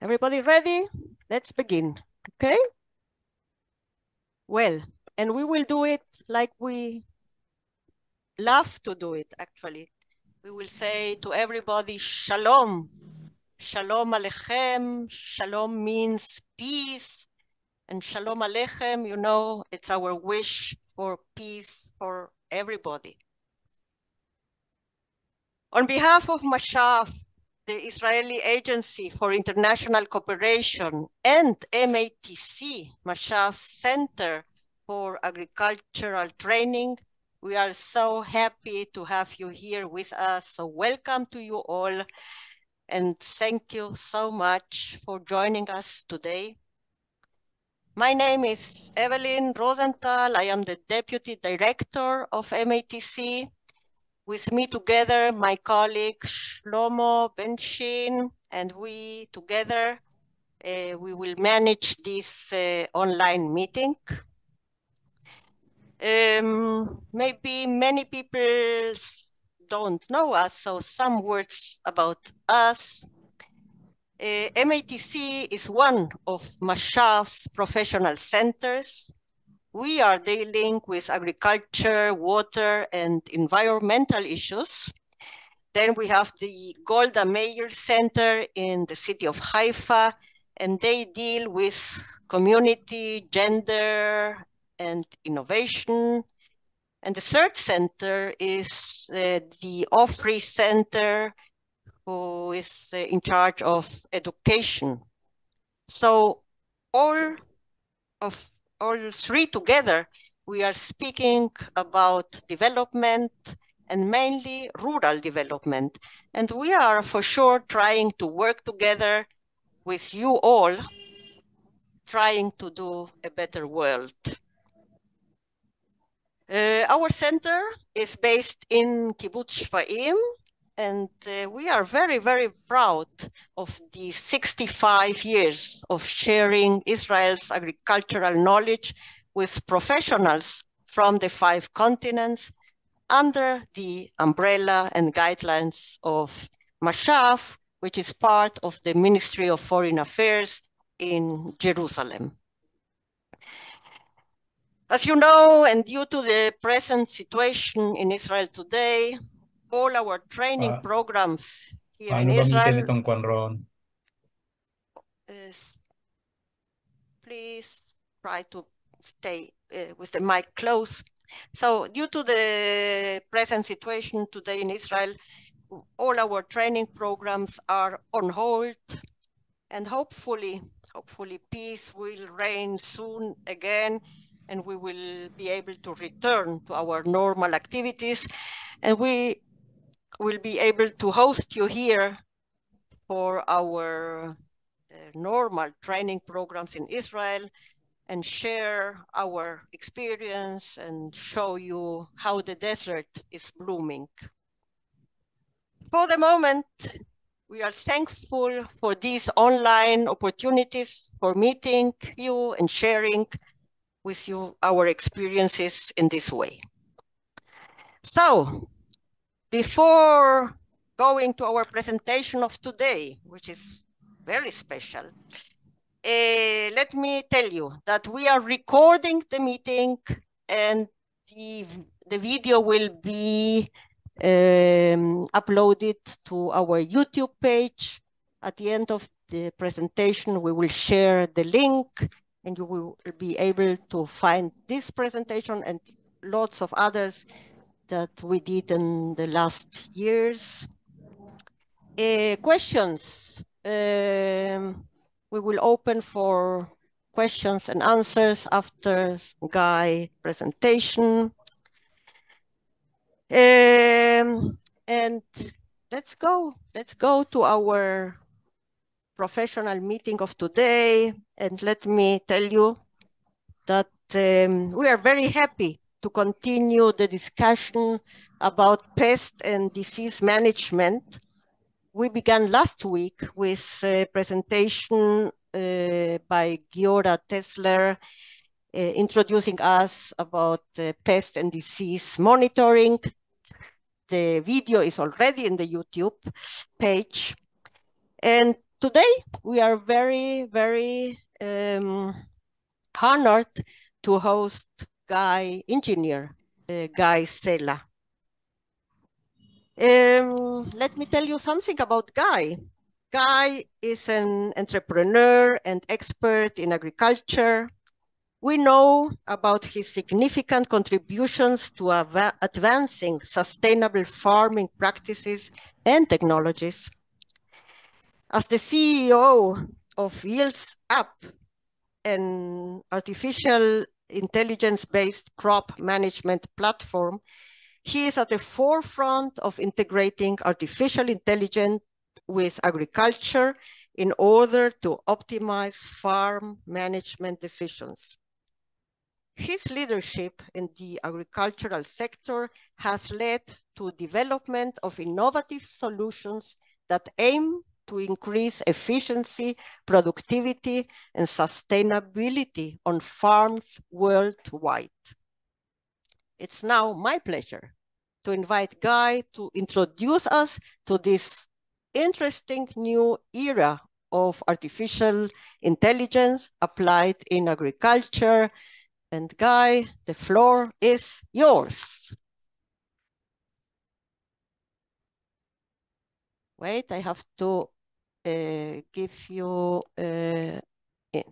Everybody ready? Let's begin, okay? Well, and we will do it like we love to do it, actually. We will say to everybody, Shalom. Shalom Alechem. Shalom means peace. And Shalom Alechem, you know, it's our wish for peace for everybody. On behalf of MASHAV, the Israeli Agency for International Cooperation, and MATC, MASHAV Center for Agricultural Training. We are so happy to have you here with us. So welcome to you all. And thank you so much for joining us today. My name is Evelyn Rosenthal. I am the Deputy Director of MATC with me together, my colleague Shlomo Benshin, and we together, uh, we will manage this uh, online meeting. Um, maybe many people don't know us, so some words about us. Uh, MATC is one of MASHAV's professional centers we are dealing with agriculture, water, and environmental issues. Then we have the Golda Meir Center in the city of Haifa, and they deal with community, gender, and innovation. And the third center is uh, the Ofri Center, who is uh, in charge of education. So all of all three together, we are speaking about development and mainly rural development. And we are for sure trying to work together with you all, trying to do a better world. Uh, our center is based in Kibbutz Shefayim, and uh, we are very, very proud of the 65 years of sharing Israel's agricultural knowledge with professionals from the five continents under the umbrella and guidelines of MASHAV, which is part of the Ministry of Foreign Affairs in Jerusalem. As you know, and due to the present situation in Israel today, all our training Pa- programs here in Israel. is please try to stay uh, with the mic close. So due to the present situation today in Israel, all our training programs are on hold and hopefully, hopefully peace will reign soon again and we will be able to return to our normal activities and we will be able to host you here for our uh, normal training programs in Israel and share our experience and show you how the desert is blooming. For the moment, we are thankful for these online opportunities for meeting you and sharing with you our experiences in this way. So, before going to our presentation of today, which is very special, uh, let me tell you that we are recording the meeting and the, the video will be um, uploaded to our YouTube page. At the end of the presentation, we will share the link and you will be able to find this presentation and lots of others that we did in the last years. Uh, questions? Um, we will open for questions and answers after Guy presentation. Um, and let's go, let's go to our professional meeting of today. And let me tell you that um, we are very happy to continue the discussion about pest and disease management. We began last week with a presentation uh, by Giora Tesler uh, introducing us about uh, pest and disease monitoring. The video is already in the YouTube page. And today we are very, very um, honored to host Guy engineer, uh, Guy Sela. Um, let me tell you something about Guy. Guy is an entrepreneur and expert in agriculture. We know about his significant contributions to advancing sustainable farming practices and technologies. As the CEO of Yields Up, an artificial intelligence-based crop management platform, he is at the forefront of integrating artificial intelligence with agriculture in order to optimize farm management decisions. His leadership in the agricultural sector has led to development of innovative solutions that aim to increase efficiency, productivity, and sustainability on farms worldwide. It's now my pleasure to invite Guy to introduce us to this interesting new era of artificial intelligence applied in agriculture. And Guy, the floor is yours. Wait, I have to uh, give you uh, in.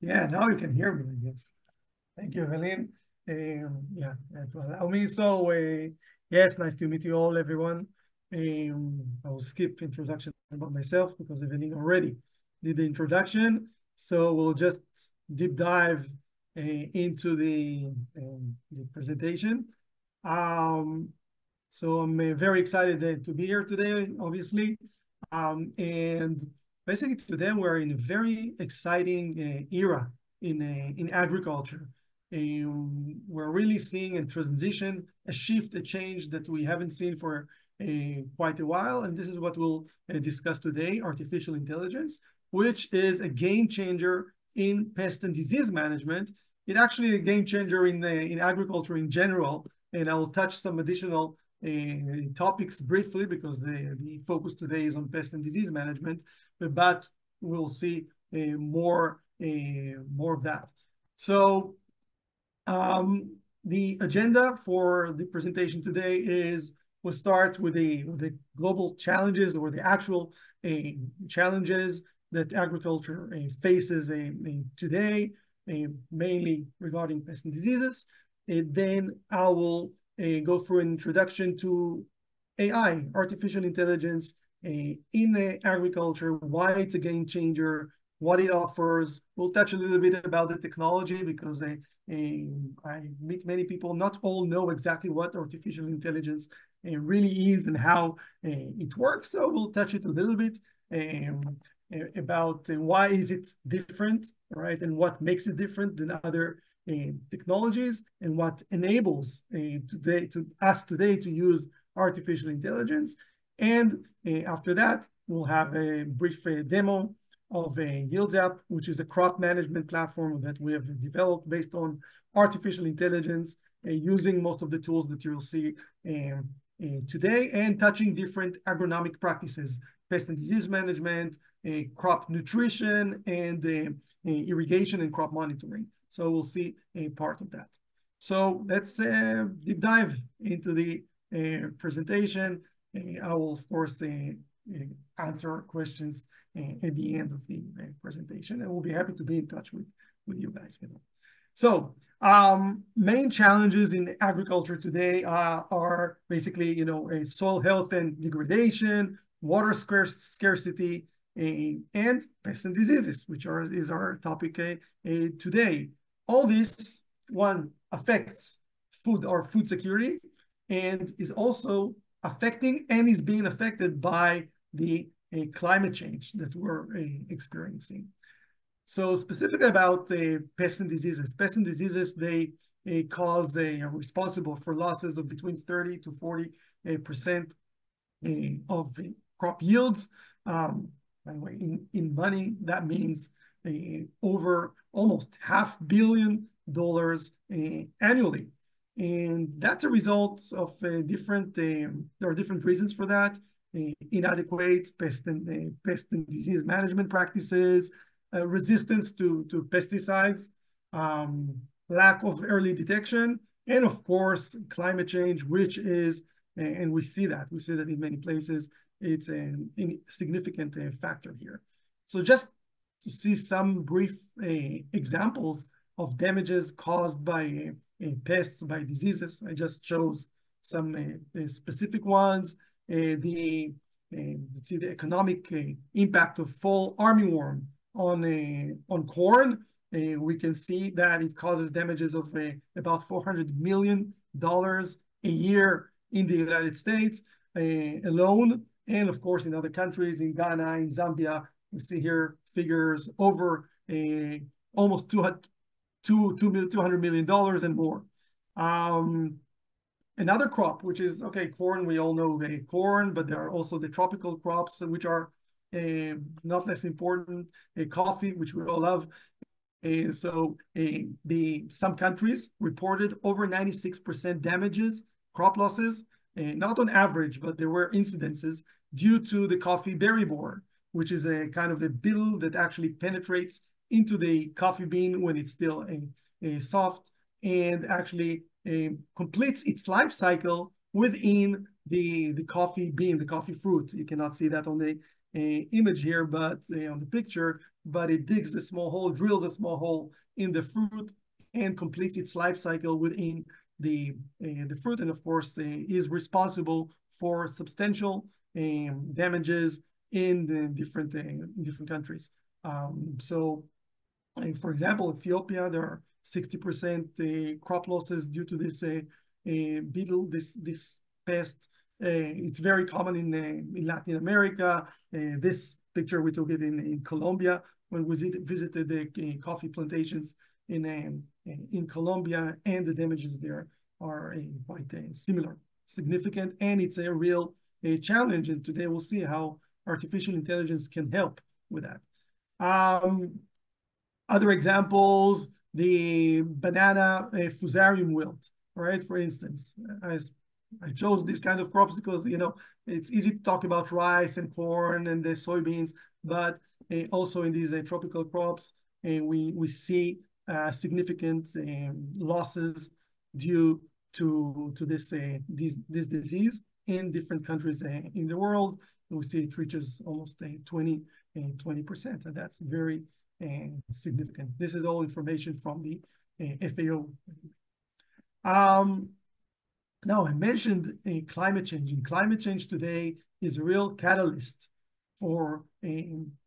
Yeah, now you can hear me, I guess. Thank you, Evelyn. Um, yeah, to allow me. So, uh, yes, nice to meet you all, everyone. Um, I will skip introduction about myself because Evelyn already did the introduction. So we'll just deep dive uh, into the, um, the presentation. Um, so I'm uh, very excited to be here today, obviously. Um, and basically today we're in a very exciting uh, era in, uh, in agriculture. We're really seeing a transition, a shift, a change that we haven't seen for uh, quite a while. And this is what we'll uh, discuss today, artificial intelligence, which is a game changer in pest and disease management. It actually a game changer in, uh, in agriculture in general. And I will touch some additional uh, topics briefly because the, the focus today is on pest and disease management, but we'll see uh, more, uh, more of that. So um, the agenda for the presentation today is we'll start with the, with the global challenges or the actual uh, challenges that agriculture uh, faces uh, today, mainly regarding pests and diseases. And then I will go through an introduction to AI, artificial intelligence, in agriculture, why it's a game changer, what it offers. We'll touch a little bit about the technology because I, I meet many people, not all know exactly what artificial intelligence uh, really is and how uh, it works. So we'll touch it a little bit um, about uh, why is it different, right? And what makes it different than other technologies and what enables today to us today to use artificial intelligence. And after that, we'll have a brief demo of a YieldsApp, which is a crop management platform that we have developed based on artificial intelligence, uh, using most of the tools that you'll see uh, today, and touching different agronomic practices, pest and disease management, uh, crop nutrition, and uh, uh, irrigation and crop monitoring. So we'll see a part of that. So let's uh, deep dive into the presentation. I will, of course, answer questions at the end of the presentation. And we'll be happy to be in touch with, with you guys. You know. So um, main challenges in agriculture today uh, are basically, you know, soil health and degradation, water scarce, scarcity, and pests and diseases, which are is our topic uh, uh, today. All this, one, affects food or food security and is also affecting and is being affected by the uh, climate change that we're uh, experiencing. So specifically about uh, pests and diseases. Pests and diseases, they uh, cause a are responsible for losses of between 30 to 40 uh, percent uh, of crop yields. Um, by the way, in, in money, that means over almost half billion dollars eh, annually. And that's a result of eh, different, um, there are different reasons for that. inadequate pest and pest and disease management practices, resistance to to pesticides, um, lack of early detection, and of course climate change, which is and we see that we see that in many places it's a significant factor here. So just to see some brief uh, examples of damages caused by uh, uh, pests, by diseases. I just chose some specific ones. the let's see the economic impact of fall armyworm on on corn. we can see that it causes damages of about 400 million dollars a year in the United States alone, and of course in other countries, in Ghana, in Zambia. We see here figures over a almost 200 two, two, $200 million and more. Um, another crop, which is, okay, corn, we all know the corn, but there are also the tropical crops, which are uh, not less important, uh, coffee, which we all love. Uh, so the some countries reported over 96% damages, crop losses, not on average, but there were incidences due to the coffee berry borer, which is a kind of a bill that actually penetrates into the coffee bean when it's still a, a soft and actually uh, completes its life cycle within the, the coffee bean, the coffee fruit. You cannot see that on the uh, image here, but uh, on the picture, but it digs a small hole, drills a small hole in the fruit and completes its life cycle within the, the fruit. And of course, is responsible for substantial um, damages in the different, different countries. Um, so for example, Ethiopia, there are 60% uh, crop losses due to this uh, uh, beetle, this this pest. it's very common in, in Latin America. this picture, we took it in, in Colombia when we visited the coffee plantations in, um, in Colombia, and the damages there are quite similar, significant, and it's a real challenge. And today we'll see how artificial intelligence can help with that. Um, other examples, the banana uh, fusarium wilt, right? For instance, as I chose this kind of crops because, you know, it's easy to talk about rice and corn and the soybeans, but uh, also in these uh, tropical crops, uh, we, we see uh, significant um, losses due to, to this, uh, this, this disease in different countries eh, in the world. We see it reaches almost eh, 20, eh, 20%, and that's very significant. This is all information from the FAO. Um, now, I mentioned climate change, and climate change today is a real catalyst for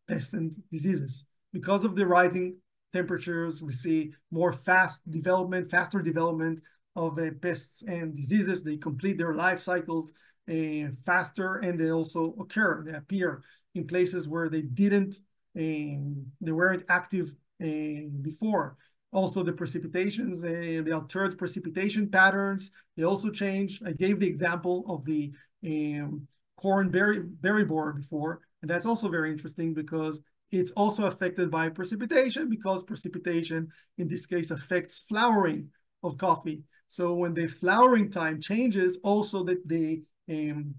pests and diseases. Because of the rising temperatures, we see more fast development, faster development of uh, pests and diseases. They complete their life cycles uh, faster, and they also occur. They appear in places where they didn't um, they weren't active uh, before. Also, the precipitations, uh, the altered precipitation patterns, they also change. I gave the example of the um, corn berry, berry borer before, and that's also very interesting because it's also affected by precipitation because precipitation, in this case, affects flowering of coffee. So when the flowering time changes, also that the um,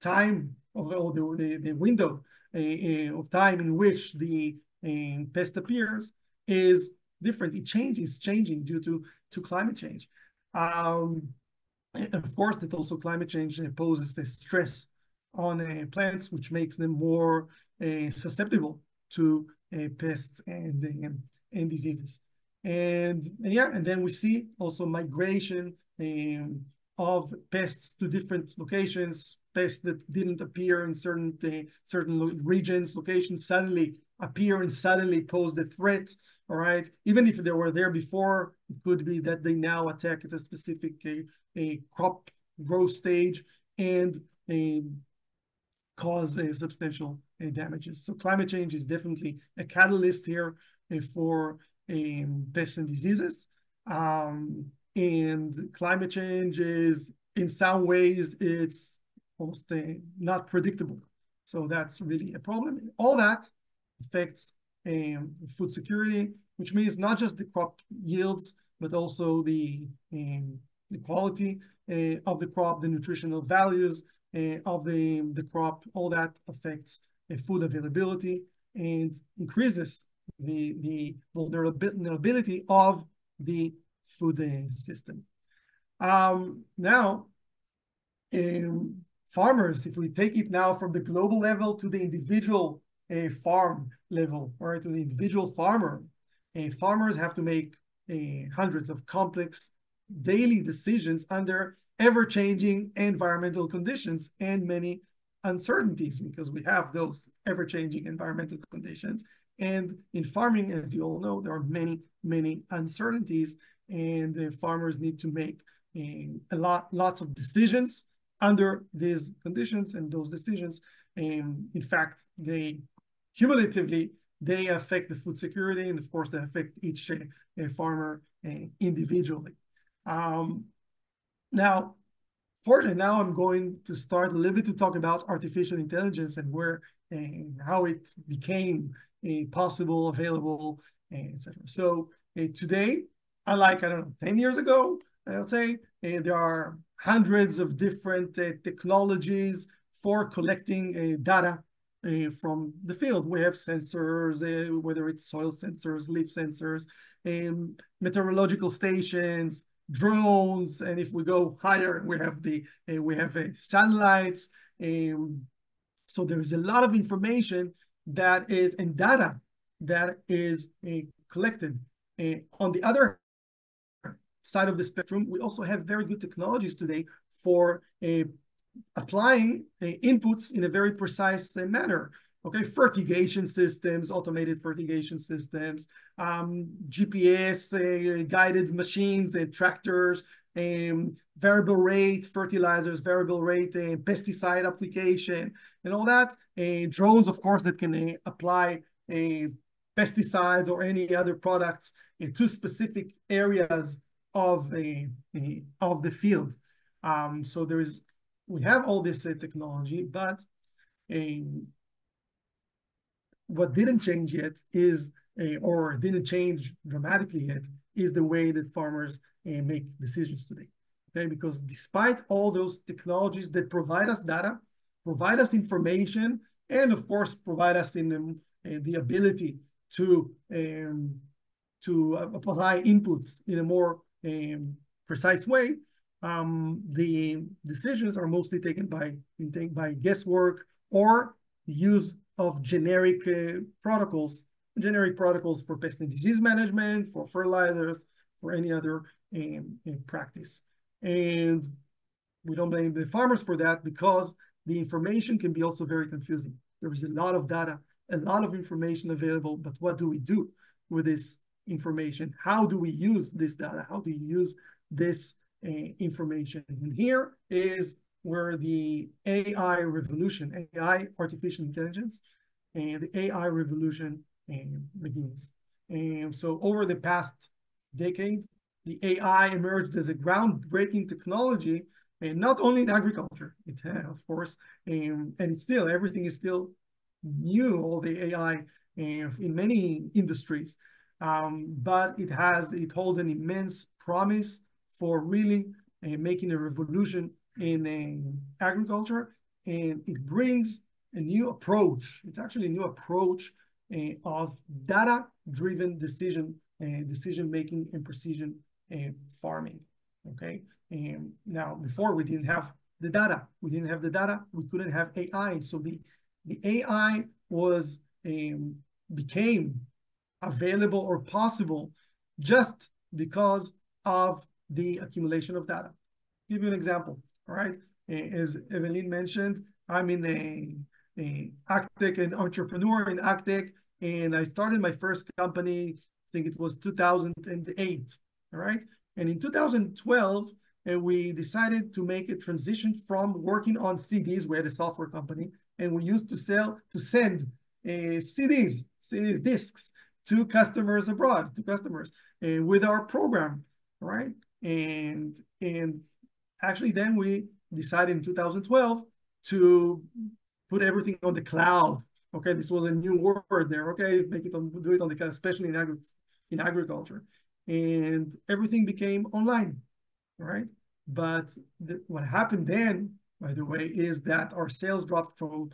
time of or the, the, window of time in which the pest appears is different. It changes, changing due to, to climate change. Um, of course, that also climate change poses a stress on uh, plants, which makes them more uh, susceptible to uh, pests and, and diseases. And, and, yeah, and then we see also migration um, of pests to different locations, pests that didn't appear in certain uh, certain regions, locations suddenly appear and suddenly pose the threat. All right, even if they were there before, it could be that they now attack at a specific uh, a crop growth stage and um, cause uh, substantial uh, damages. So climate change is definitely a catalyst here uh, for um, pests and diseases. Um, and climate change is, in some ways, it's almost uh, not predictable. So that's really a problem. All that affects um, food security, which means not just the crop yields, but also the, um, the quality uh, of the crop, the nutritional values, uh, of the, the crop, all that affects uh, food availability and increases the, the vulnerability of the food system. Um, now, um, farmers, if we take it now from the global level to the individual uh, farm level, or to the individual farmer, uh, farmers have to make uh, hundreds of complex daily decisions under ever-changing environmental conditions and many uncertainties because we have those ever-changing environmental conditions. And in farming, as you all know, there are many, many uncertainties and the farmers need to make um, a lot, lots of decisions under these conditions and those decisions. Um, in fact, they cumulatively, they affect the food security and of course they affect each uh, farmer uh, individually. Um, now, fortunately, now I'm going to start a little bit to talk about artificial intelligence and where and how it became a possible, available, etc. So uh, today, unlike I don't know, 10 years ago, I'll say uh, there are hundreds of different uh, technologies for collecting uh, data from the field. We have sensors, whether it's soil sensors, leaf sensors, um, meteorological stations, drones, and if we go higher, we have the uh, we have uh, satellites. Um, so there is a lot of information that is and data that is uh, collected. On the other side of the spectrum, we also have very good technologies today for uh, applying uh, inputs in a very precise manner okay, fertigation systems, automated fertigation systems, um, GPS uh, guided machines and tractors, um, variable rate fertilizers, variable rate uh, pesticide application, and all that. Uh, drones, of course, that can uh, apply uh, pesticides or any other products uh, to specific areas of the of the field. Um, so there is, we have all this technology, but um, what didn't change yet is, uh, or didn't change dramatically yet, is the way that farmers uh, make decisions today. Okay, because despite all those technologies that provide us data, provide us information, and of course provide us in um, uh, the ability to um, to apply inputs in a more um, precise way, um, the decisions are mostly taken by by guesswork or use of generic uh, protocols, generic protocols for pest and disease management, for fertilizers, for any other um, practice. And we don't blame the farmers for that because the information can be also very confusing. There is a lot of data, a lot of information available, but what do we do with this information? How do we use this data? How do you use this uh, information? And here is where the AI revolution, AI, artificial intelligence, and the AI revolution um, begins. And so over the past decade, the AI emerged as a groundbreaking technology, and not only in agriculture, it uh, of course, um, and it's still, everything is still new, all the AI uh, in many industries, um, but it has, it holds an immense promise for really uh, making a revolution in agriculture, and it brings a new approach. It's actually a new approach uh, of data-driven decision uh, decision making and precision uh, farming. Okay, and now before we didn't have the data. We didn't have the data. We couldn't have AI. So the the AI was um, became available or possible just because of the accumulation of data. I'll give you an example. All right. As Evelyn mentioned, I'm in a, a AgTech and entrepreneur in AgTech, and I started my first company, I think it was 2008. All right. And in 2012, uh, we decided to make a transition from working on CDs. We had a software company, and we used to sell to send uh, CDs, CDs discs to customers abroad, to customers uh, with our program, right? And and actually then we decided in 2012 to put everything on the cloud. Okay, this was a new word there. Okay, make it on, do it on the cloud, especially in, agri in agriculture. And everything became online, right? But what happened then by the way, is that our sales dropped from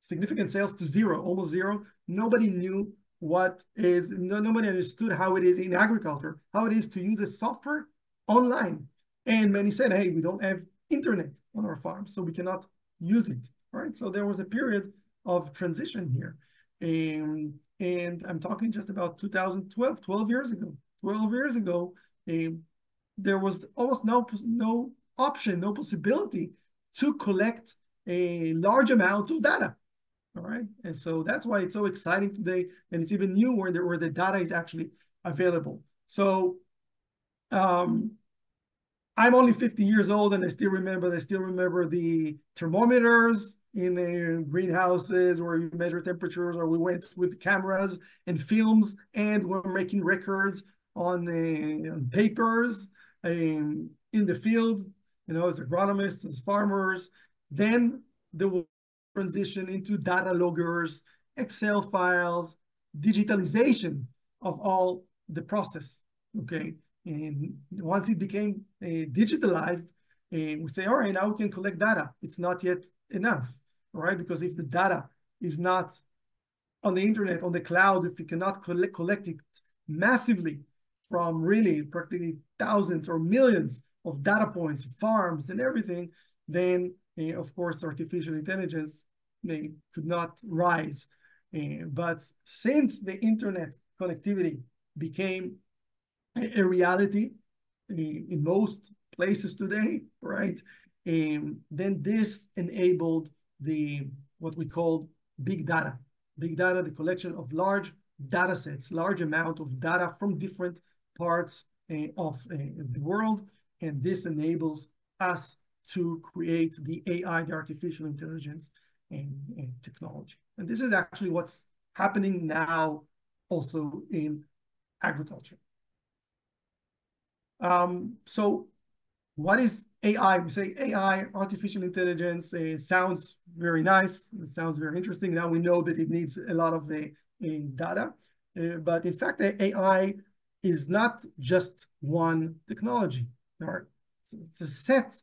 significant sales to zero, almost zero. Nobody knew what is, no, nobody understood how it is in agriculture, how it is to use a software online. And many said, hey, we don't have internet on our farm, so we cannot use it, right? So there was a period of transition here. Um, and I'm talking just about 2012, 12 years ago. 12 years ago, um, there was almost no, no option, no possibility to collect a large amounts of data. All right. And so that's why it's so exciting today. And it's even new where the, where the data is actually available. So um, I'm only 50 years old and I still remember, I still remember the thermometers in the greenhouses where you measure temperatures or we went with cameras and films and we're making records on, the, on papers um, in the field, you know, as agronomists, as farmers. Then there transition into data loggers, Excel files, digitalization of all the process, okay? And once it became uh, digitalized, uh, we say, all right, now we can collect data. It's not yet enough, right? Because if the data is not on the internet, on the cloud, if you cannot collect, collect it massively from really practically thousands or millions of data points, farms and everything, then of course, artificial intelligence they could not rise. Uh, but since the internet connectivity became a, reality uh, in most places today, right? Um, then this enabled the what we call big data. Big data, the collection of large data sets, large amount of data from different parts uh, of uh, the world. And this enables us to create the AI, the artificial intelligence and, and technology. And this is actually what's happening now also in agriculture. Um, so what is AI? We say AI, artificial intelligence, it sounds very nice. It sounds very interesting. Now we know that it needs a lot of uh, data. Uh, but in fact, AI is not just one technology. There, It's a set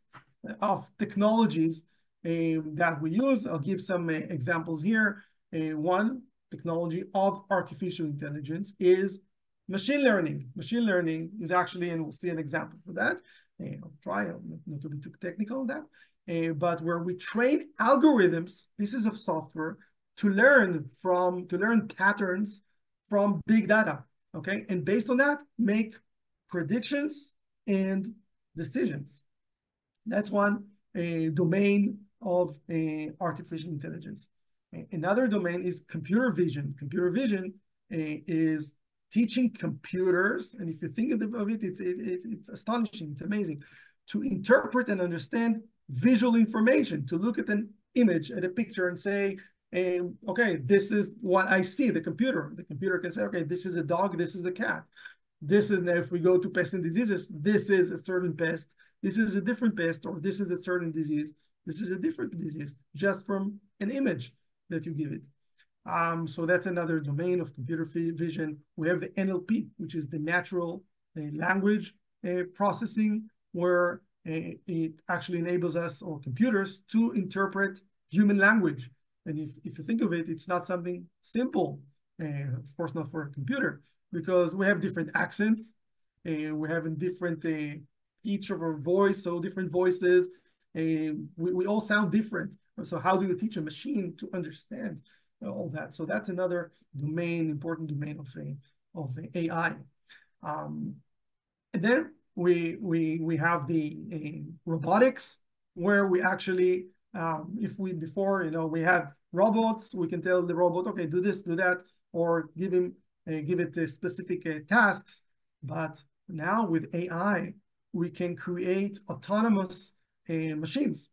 of technologies uh, that we use. I'll give some uh, examples here. Uh, one technology of artificial intelligence is machine learning. Machine learning is actually, and we'll see an example for that. I'll try not to be too technical on that, uh, but where we train algorithms, pieces of software, to learn from, to learn patterns from big data, okay? And based on that, make predictions and decisions. That's one domain of artificial intelligence. Another domain is computer vision. Computer vision is teaching computers, and if you think of it, it's, it, it, it's astonishing, it's amazing, to interpret and understand visual information, to look at an image, at a picture and say, okay, this is what I see, the computer. The computer can say, okay, this is a dog, this is a cat. This is, if we go to pests and diseases, this is a certain pest, this is a different pest, or this is a certain disease. This is a different disease just from an image that you give it. Um, so that's another domain of computer vision. We have the NLP, which is the natural uh, language uh, processing, where uh, it actually enables us or computers to interpret human language. And if, if you think of it, it's not something simple, uh, of course not for a computer, because we have different accents, uh, we have different uh, pitch of our voice, so different voices, and we, we all sound different. So how do you teach a machine to understand all that? So that's another domain, important domain of a, of AI. Um, and then we we we have the robotics where we actually um, if we before you know we have robots we can tell the robot okay do this do that or give him uh, give it uh, specific uh, tasks but now with AI we can create autonomous uh, machines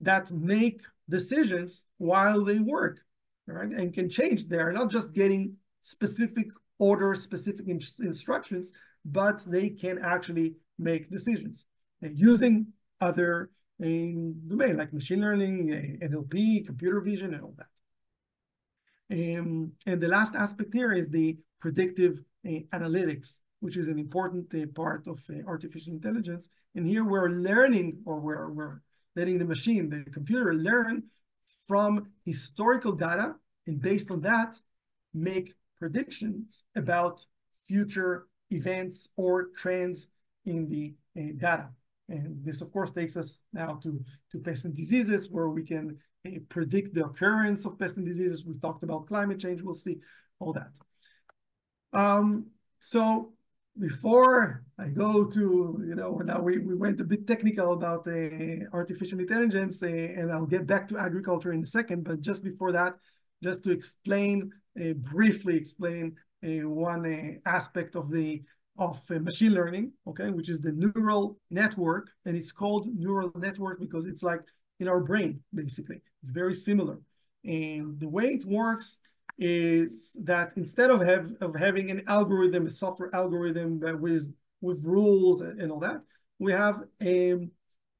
that make decisions while they work, right? And can change. They're not just getting specific order, specific in instructions, but they can actually make decisions uh, using other uh, domain like machine learning, uh, NLP, computer vision, and all that. Um, and the last aspect here is the predictive uh, analytics which is an important uh, part of uh, artificial intelligence. And here we're learning, or we're, we're letting the machine, the computer learn from historical data and based on that, make predictions about future events or trends in the uh, data. And this, of course, takes us now to, to pests and diseases, where we can predict the occurrence of pests and diseases. We talked about climate change. We'll see all that. Um, so before I go to, you know, now we, we went a bit technical about uh, artificial intelligence, uh, and I'll get back to agriculture in a second. But just before that, just to explain, uh, briefly explain uh, one aspect of the of machine learning, okay, which is the neural network, and it's called neural network because it's like in our brain, basically. It's very similar. And the way it works is that instead of have of having an algorithm, a software algorithm that with with rules and, all that, we have a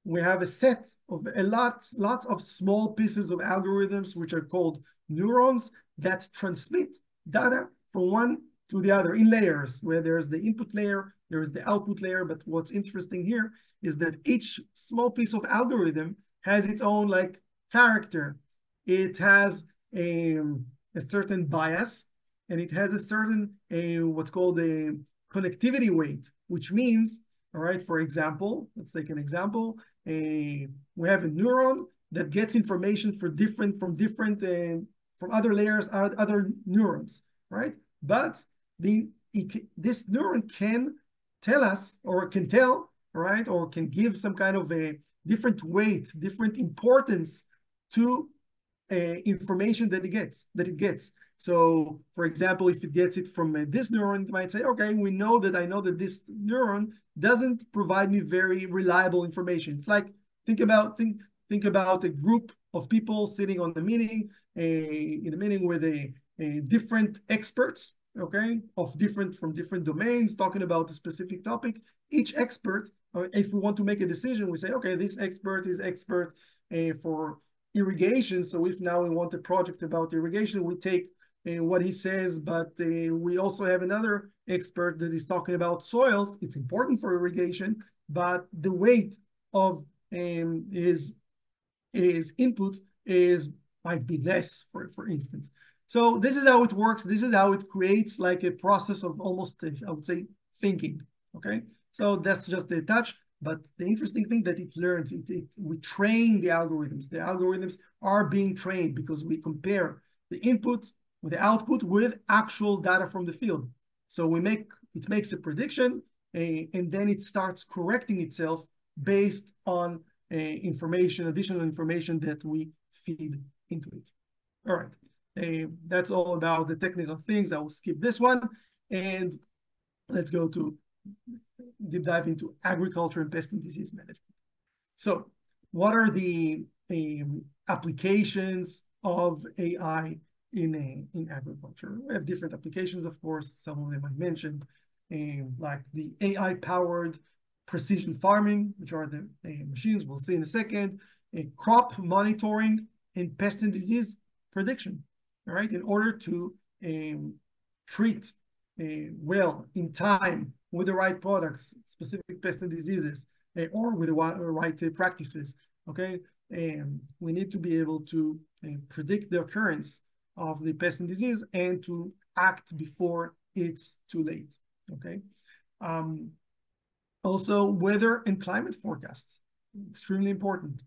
we have a set of a lot lots of small pieces of algorithms which are called neurons that transmit data from one to the other in layers where there's the input layer, there's the output layer. But what's interesting here is that each small piece of algorithm has its own like character. It has a, a certain bias and it has a certain a, what's called a connectivity weight, which means, all right, for example, let's take an example. A, we have a neuron that gets information for different from different uh, from other layers, other neurons, right? But the this neuron can tell us or can tell, right, or can give some kind of a different weight, different importance to uh, information that it gets, that it gets. So, for example, if it gets it from uh, this neuron, it might say, okay, we know that I know that this neuron doesn't provide me very reliable information. It's like think about think think about a group of people sitting on the meeting, a, in a meeting with a, a different experts, okay, of different from different domains, talking about a specific topic. Each expert, if we want to make a decision, we say, okay, this expert is expert uh, for irrigation. So if now we want a project about irrigation, we take uh, what he says, but uh, we also have another expert that is talking about soils. It's important for irrigation, but the weight of um, his, his input is might be less, for, for instance. So this is how it works. This is how it creates like a process of almost, I would say, thinking, okay? So that's just the touch. But the interesting thing that it learns, it, it, we train the algorithms. The algorithms are being trained because we compare the input with the output with actual data from the field. So we make, it makes a prediction uh, and then it starts correcting itself based on uh, information, additional information that we feed into it. All right. Uh, that's all about the technical things. I will skip this one and let's go to deep dive into agriculture and pest and disease management. So what are the um, applications of AI in, a, in agriculture? We have different applications, of course. Some of them I mentioned, um, like the AI-powered precision farming, which are the uh, machines we'll see in a second, a crop monitoring and pest and disease prediction all right, in order to um, treat well in time with the right products, specific pests and diseases, uh, or with the right uh, practices, okay? And we need to be able to uh, predict the occurrence of the pest and disease and to act before it's too late, okay? Um, also, weather and climate forecasts, extremely important.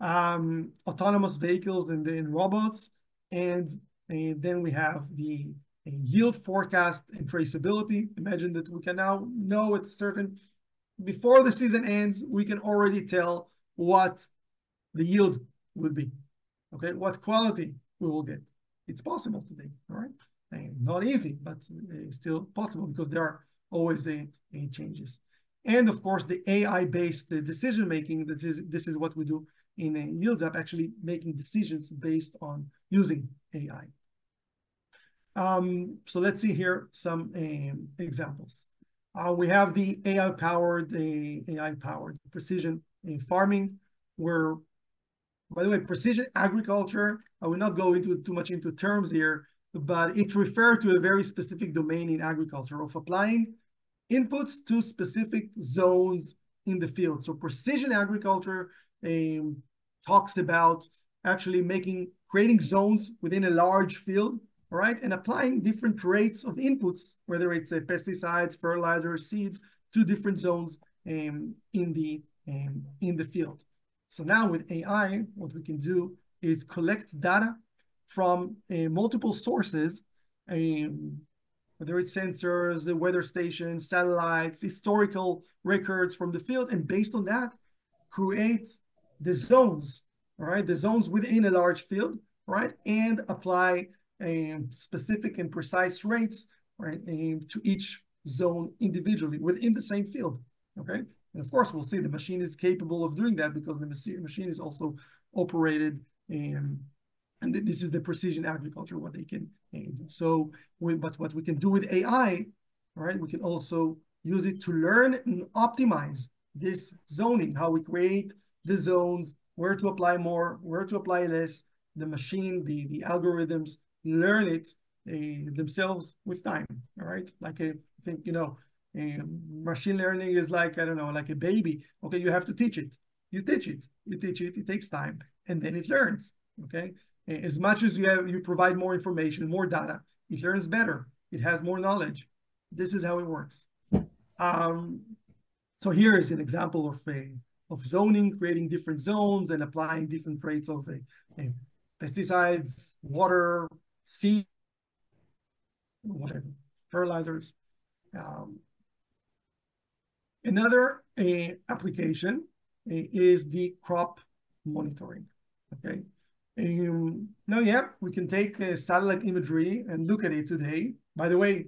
Um, autonomous vehicles and, and robots, and and then we have the yield forecast and traceability. Imagine that we can now know at certain, before the season ends, we can already tell what the yield will be, okay? What quality we will get. It's possible today, all right? And not easy, but uh, still possible because there are always changes. And of course, the AI-based decision-making, this is, this is what we do in YieldsApp, actually making decisions based on using AI. Um, so let's see here some um, examples. Uh, we have the AI-powered AI-powered precision farming, where, by the way, precision agriculture, I will not go into too much into terms here, but it refers to a very specific domain in agriculture of applying inputs to specific zones in the field. So precision agriculture um, talks about actually making creating zones within a large field, all right, and applying different rates of inputs, whether it's uh, pesticides, fertilizers, seeds, to different zones um, in the um, in the field. So now with AI, what we can do is collect data from uh, multiple sources, um, whether it's sensors, weather stations, satellites, historical records from the field, and based on that, create the zones, right, the zones within a large field, right, and apply um, specific and precise rates, right, um, to each zone individually within the same field, okay? And of course, we'll see the machine is capable of doing that because the machine is also operated and and this is the precision agriculture what they can do. So, we, but what we can do with AI, right? We can also use it to learn and optimize this zoning, how we create the zones, where to apply more, where to apply less. The machine, the the algorithms learn it uh, themselves with time. All right, like I think you know and machine learning is like, I don't know, like a baby. Okay, you have to teach it. You teach it. You teach it. It takes time. And then it learns. Okay. Eh, as much as you have, you provide more information, more data, it learns better. It has more knowledge. This is how it works. Um, so here is an example of a of zoning, creating different zones and applying different rates of pesticides, water, seed, whatever, fertilizers. Um, Another application is the crop monitoring. Okay. Um, now, yeah, we can take uh, satellite imagery and look at it today. By the way,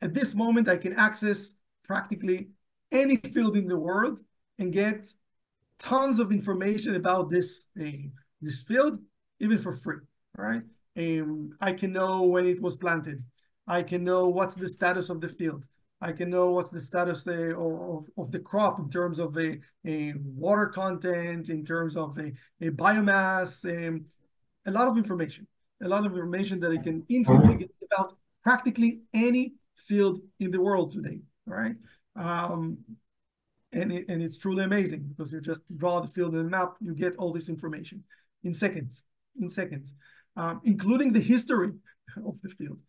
at this moment, I can access practically any field in the world and get tons of information about this uh, this field, even for free. All right. Um, I can know when it was planted. I can know what's the status of the field. I can know what's the status uh, of, of the crop in terms of a, a water content, in terms of a, a biomass, um, a lot of information, a lot of information that I can instantly get about practically any field in the world today, right? Um, and, it, and it's truly amazing because you just draw the field in the map, you get all this information in seconds, in seconds, um, including the history of the field.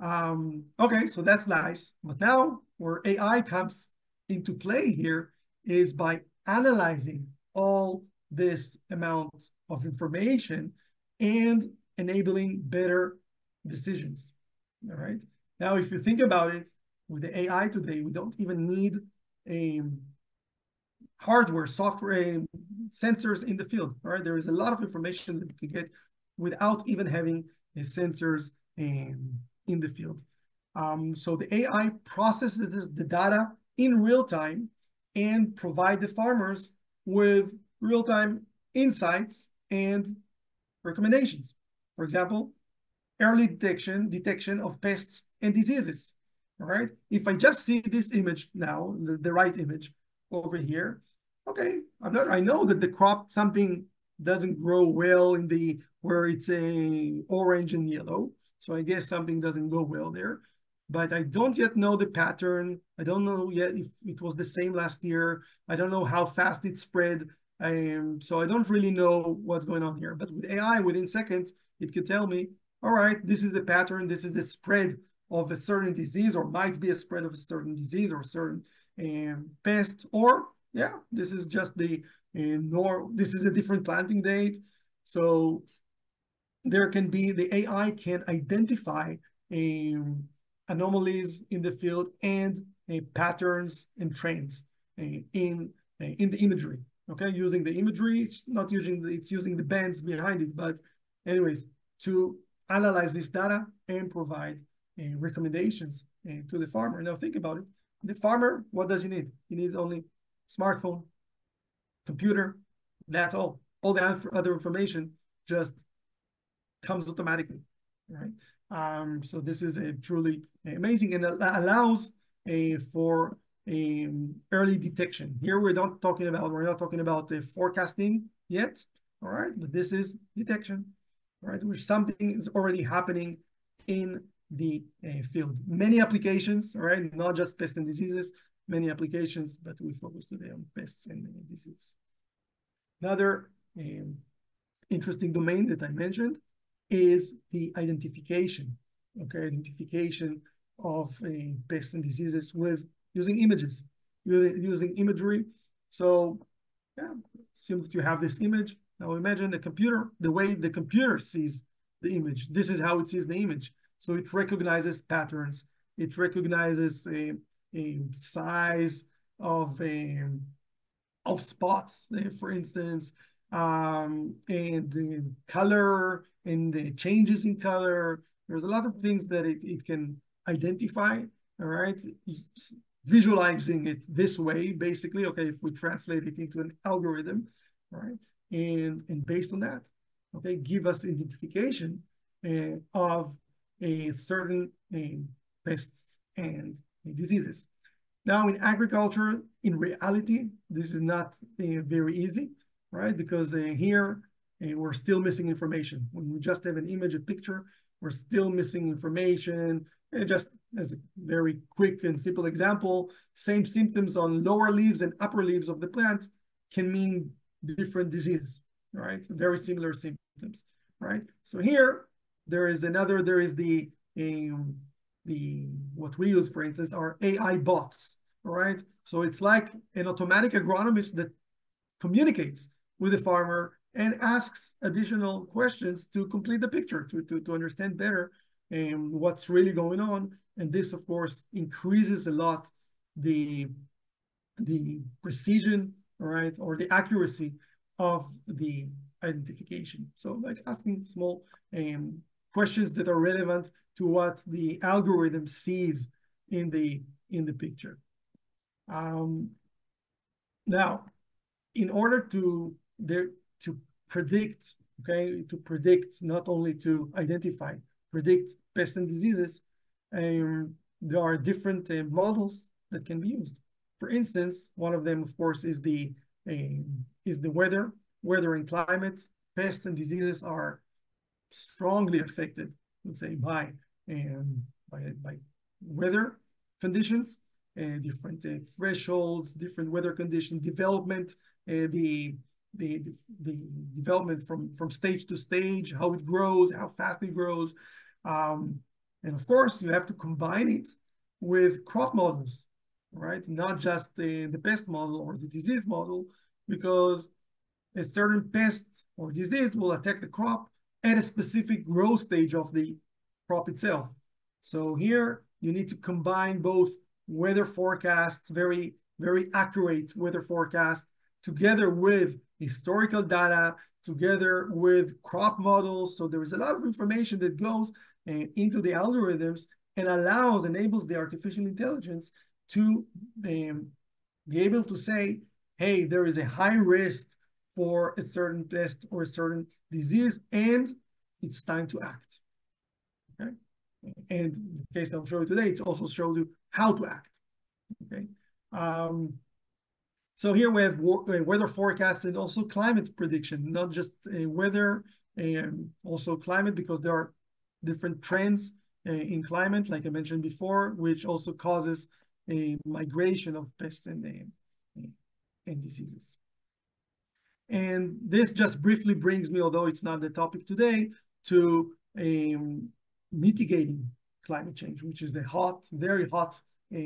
Um, okay, so that's nice. But now where AI comes into play here is by analyzing all this amount of information and enabling better decisions. All right. Now, if you think about it, with the AI today, we don't even need a hardware, software, sensors in the field. All right. There is a lot of information that we can get without even having sensors and in the field. Um, so the AI processes the data in real time and provide the farmers with real-time insights and recommendations. For example, early detection, detection of pests and diseases. All right. If I just see this image now, the, the right image over here, okay, I'm not, I know that the crop, something doesn't grow well in the, where it's a orange and yellow. So I guess something doesn't go well there. But I don't yet know the pattern. I don't know yet if it was the same last year. I don't know how fast it spread. Um, so I don't really know what's going on here. But with AI, within seconds, it could tell me, all right, this is the pattern. This is the spread of a certain disease or might be a spread of a certain disease or certain um, pest. Or, yeah, this is just the, uh, nor this is a different planting date. So there can be, the AI can identify um, anomalies in the field and uh, patterns and trends uh, in, uh, in the imagery. Okay, using the imagery, it's not using the, it's using the bands behind it, but anyways, to analyze this data and provide uh, recommendations uh, to the farmer. Now think about it. The farmer, what does he need? He needs only smartphone, computer, that's all. All the other information just comes automatically, right? Um, so this is a truly amazing and allows a for a early detection. Here we're not talking about we're not talking about the forecasting yet, all right? But this is detection, right? Which something is already happening in the uh, field. Many applications, all right? Not just pests and diseases, many applications, but we focus today on pests and diseases. Another um, interesting domain that I mentioned is the identification, okay, identification of uh, pests and diseases with using images, using imagery. So yeah, assume that you have this image. Now imagine the computer, the way the computer sees the image. This is how it sees the image. So it recognizes patterns. It recognizes a size of a, of spots, uh, for instance, um, and the color and the changes in color. There's a lot of things that it, it can identify, all right? Visualizing it this way, basically, okay, if we translate it into an algorithm, right? And, and based on that, okay, give us identification uh, of a certain uh, pests and diseases. Now in agriculture, in reality, this is not uh, very easy, right? Because uh, here uh, we're still missing information. When we just have an image, a picture, we're still missing information. And just as a very quick and simple example, same symptoms on lower leaves and upper leaves of the plant can mean different disease, right? Very similar symptoms, right? So here there is another, there is the, um, the what we use, for instance, are AI bots, right? So it's like an automatic agronomist that communicates with the farmer and asks additional questions to complete the picture, to, to, to understand better um, what's really going on. And this, of course, increases a lot the, the precision, right, or the accuracy of the identification. So like asking small um, questions that are relevant to what the algorithm sees in the in the picture. Um, now, in order to there to predict, okay, to predict not only to identify, predict pests and diseases, um, there are different uh, models that can be used. For instance, one of them, of course, is the uh, is the weather, weather and climate. Pests and diseases are strongly affected, let's say, by um, by, by weather conditions, uh, different uh, thresholds, different weather conditions, development, uh, the the, the development from, from stage to stage, how it grows, how fast it grows. Um, and of course, you have to combine it with crop models, right? Not just the, the pest model or the disease model, because a certain pest or disease will attack the crop at a specific growth stage of the crop itself. So here you need to combine both weather forecasts, very, very accurate weather forecasts, together with historical data together with crop models. So there is a lot of information that goes uh, into the algorithms and allows, enables the artificial intelligence to um, be able to say, hey, there is a high risk for a certain pest or a certain disease, and it's time to act. Okay. And the case I'll show you today, it also shows you how to act. Okay. Um, so here we have uh, weather forecast and also climate prediction, not just uh, weather, and also climate, because there are different trends uh, in climate, like I mentioned before, which also causes a migration of pests and, and diseases. And this just briefly brings me, although it's not the topic today, to um, mitigating climate change, which is a hot, very hot uh,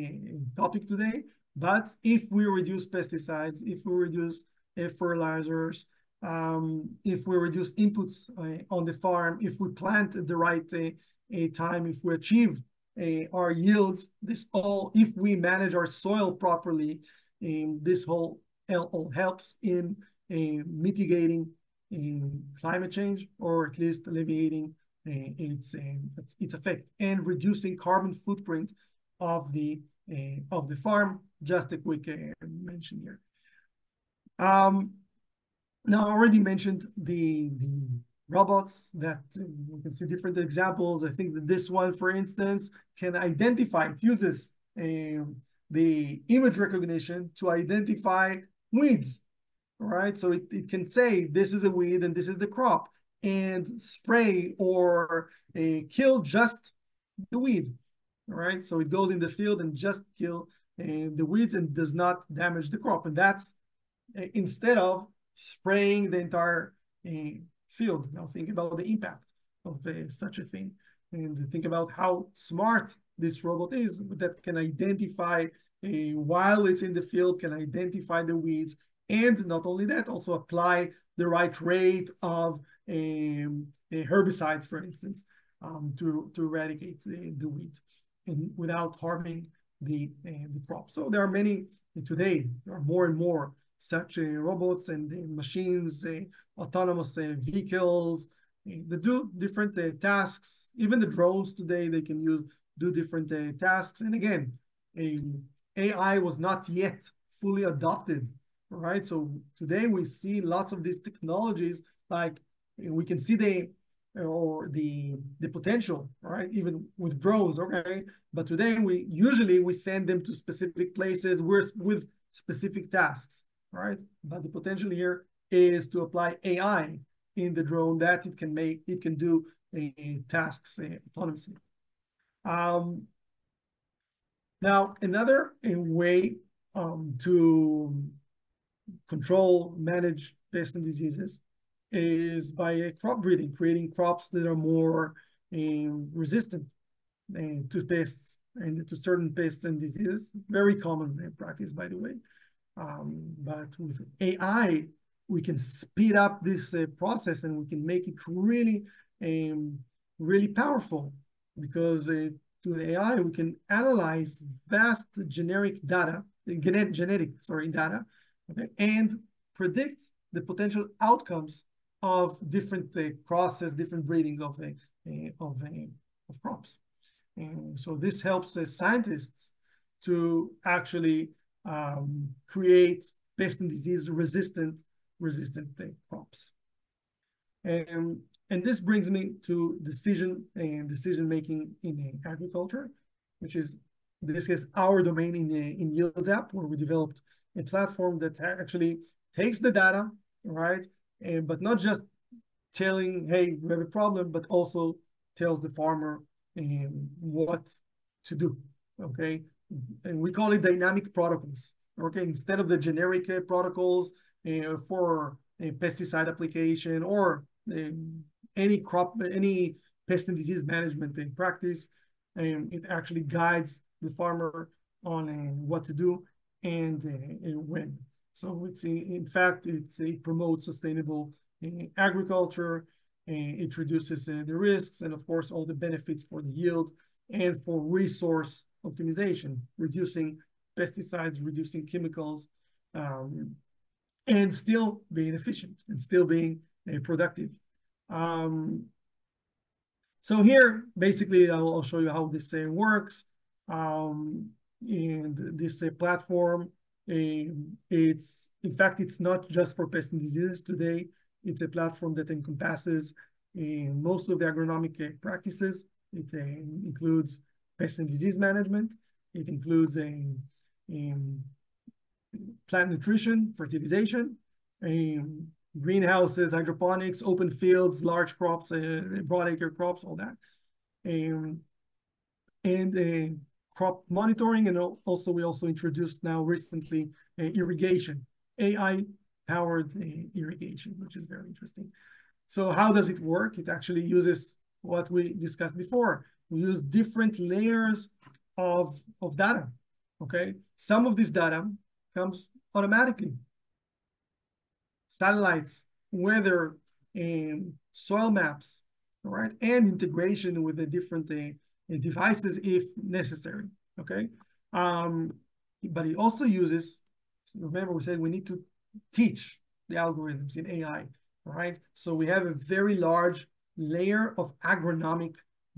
topic today. But if we reduce pesticides, if we reduce uh, fertilizers, um, if we reduce inputs uh, on the farm, if we plant at the right uh, time, if we achieve uh, our yields, this all, if we manage our soil properly, um, this whole all helps in uh, mitigating climate change or at least alleviating uh, its, its, its effect and reducing carbon footprint of the of the farm just a quick uh, mention here. Um, now, I already mentioned the, the robots that uh, we can see different examples. I think that this one, for instance, can identify, it uses um, the image recognition to identify weeds, right? So it, it can say this is a weed and this is the crop and spray or uh, kill just the weed, right? So it goes in the field and just kill the weeds and does not damage the crop. And that's instead of spraying the entire uh, field. Now think about the impact of uh, such a thing and think about how smart this robot is that can identify uh, while it's in the field, can identify the weeds, and not only that, also apply the right rate of um, herbicides, for instance, um, to, to eradicate the, the weed and without harming the, uh, the crop. So there are many today, there are more and more such uh, robots and uh, machines, uh, autonomous uh, vehicles, they do different uh, tasks. Even the drones today, they can use do different uh, tasks. And again, AI was not yet fully adopted, right? So today we see lots of these technologies, like we can see the or the the potential, right? Even with drones, okay. But today we usually we send them to specific places with with specific tasks, right? But the potential here is to apply AI in the drone that it can make, it can do uh, tasks uh, autonomously. Um, now, another way um, to control, manage pests and diseases is by crop breeding, creating crops that are more um, resistant uh, to pests and to certain pests and diseases. Very common practice, by the way. Um, but with AI, we can speed up this uh, process and we can make it really, um, really powerful because uh, to the AI, we can analyze vast generic data, genetic, genetic sorry, data, okay, and predict the potential outcomes of different uh, crosses, different breeding of, uh, of, uh, of crops. And so this helps the scientists to actually um, create pest and disease resistant resistant crops. And, and this brings me to decision and decision making in agriculture, which is in this case our domain in, in YieldsApp, where we developed a platform that actually takes the data, right? And, but not just telling, hey, we have a problem, but also tells the farmer um, what to do, okay? And we call it dynamic protocols, okay? Instead of the generic uh, protocols uh, for a pesticide application or uh, any crop, any pest and disease management in practice. And it actually guides the farmer on what to do and, and when. So it's in fact, it's, it promotes sustainable agriculture, and it reduces uh, the risks and of course all the benefits for the yield and for resource optimization, reducing pesticides, reducing chemicals, um, and still being efficient and still being uh, productive. Um, so here, basically, I'll, I'll, show you how this uh, works. Um, and this uh, platform, uh, it's in fact, it's not just for pests and diseases today. It's a platform that encompasses uh, most of the agronomic uh, practices. It includes pest and disease management. It includes um, plant nutrition, fertilization, um, greenhouses, hydroponics, open fields, large crops, uh, broad acre crops, all that. Um, and uh, crop monitoring, and also we also introduced now recently uh, irrigation, AI powered uh, irrigation, which is very interesting. So how does it work? It actually uses what we discussed before. We use different layers of, of data, okay? Some of this data comes automatically. Satellites, weather, and soil maps, right, and integration with the different uh, devices if necessary, okay? Um, but it also uses, remember we said we need to teach the algorithms in AI, right? So we have a very large layer of agronomic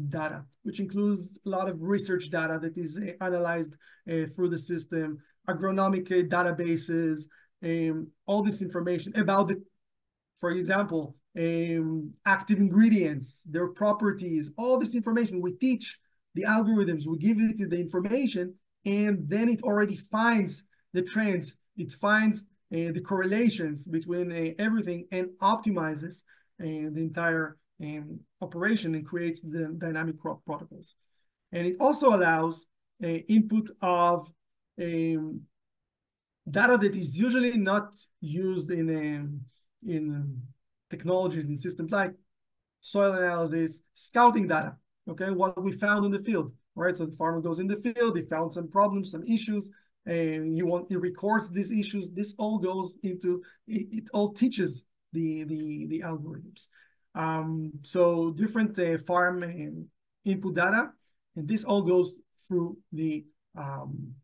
data, which includes a lot of research data that is uh, analyzed uh, through the system, agronomic uh, databases, um, all this information about the, for example, um, active ingredients, their properties, all this information. We teach the algorithms, we give it the information, and then it already finds the trends, it finds uh, the correlations between uh, everything and optimizes uh, the entire um, operation and creates the dynamic crop protocols. And it also allows uh, input of um, data that is usually not used in a, in technologies and systems like soil analysis, scouting data. Okay, what we found in the field, right? So the farmer goes in the field, he found some problems, some issues, and he want he records these issues. This all goes into it, it all teaches the the the algorithms. Um, so different uh, farm uh, input data, and this all goes through the um,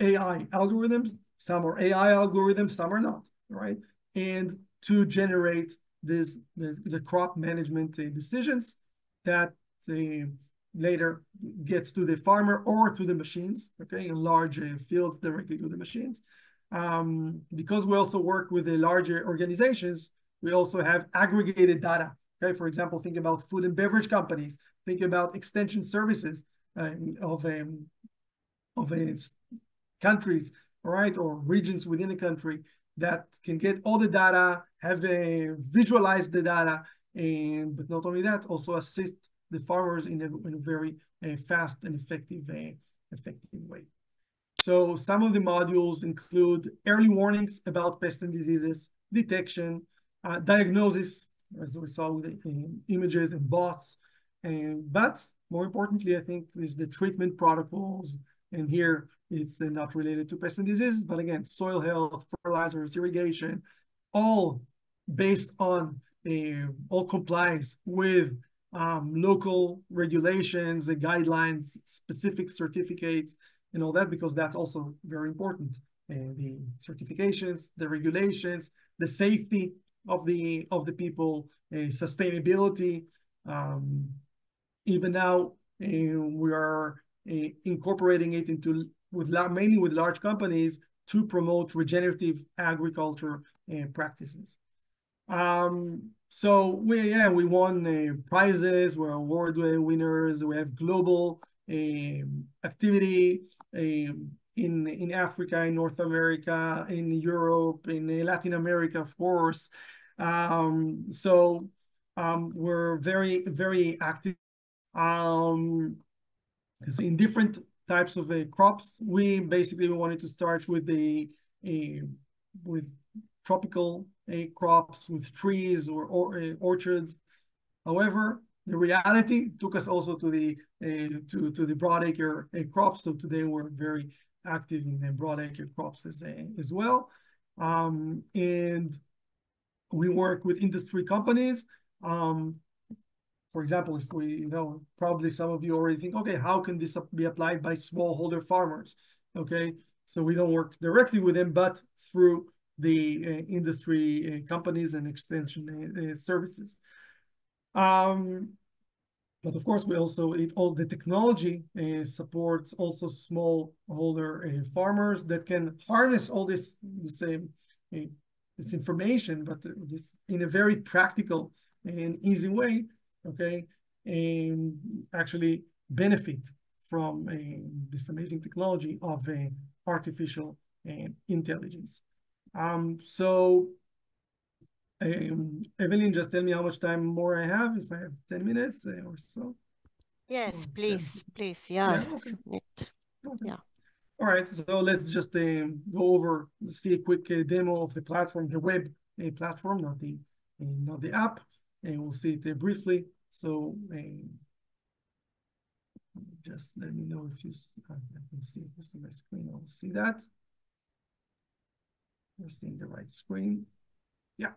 AI algorithms. Some are AI algorithms, some are not, right? And to generate this the, the crop management uh, decisions that uh, later gets to the farmer or to the machines, okay, in large uh, fields directly to the machines. Um, because we also work with the larger organizations, we also have aggregated data. Okay, for example, think about food and beverage companies. Think about extension services uh, of um, of uh, countries, right, or regions within a country that can get all the data, have a visualize the data, and but not only that, also assist the farmers in a, in a very uh, fast and effective uh, effective way. So some of the modules include early warnings about pests and diseases, detection, uh, diagnosis, as we saw with the uh, images and bots, and but more importantly, I think is the treatment protocols. And here it's uh, not related to pests and diseases, but again, soil health, fertilizers, irrigation, all based on uh, all complies with um, local regulations, the guidelines, specific certificates, and all that, because that's also very important. Uh, the certifications, the regulations, the safety of the of the people, uh, sustainability. Um, even now, uh, we are uh, incorporating it into with mainly with large companies to promote regenerative agriculture uh, practices. Um, so we yeah we won uh, prizes. We're award winners. We have global um, activity um, in in Africa, in North America, in Europe, in Latin America, of course. Um, so um, we're very very active. In different types of uh, crops, we basically wanted to start with the uh, with tropical uh, crops with trees or, or uh, orchards. However, the reality took us also to the uh, to to the broadacre crops. So today we're very active in the broadacre crops as as well, um, and we work with industry companies. Um, for example, if we, you know, probably some of you already think, okay, how can this be applied by smallholder farmers? Okay, so we don't work directly with them, but through the uh, industry uh, companies and extension uh, services. Um, but of course, we also, it, all the technology uh, supports also smallholder uh, farmers that can harness all this, the same uh, this information, but this in a very practical and easy way, okay, and actually benefit from this amazing technology of artificial intelligence. Um, so um, Evelyn, just tell me how much time more I have, if I have 10 minutes uh, or so. Yes, or please, 10. please. Yeah. Yeah. Okay. okay. yeah. All right, so let's just um, go over, see a quick uh, demo of the platform, the web uh, platform, not the uh, not the app, and we'll see it uh, briefly. So just let me know if you, I can see if you see my screen, I'll see that. You're seeing the right screen. Yeah.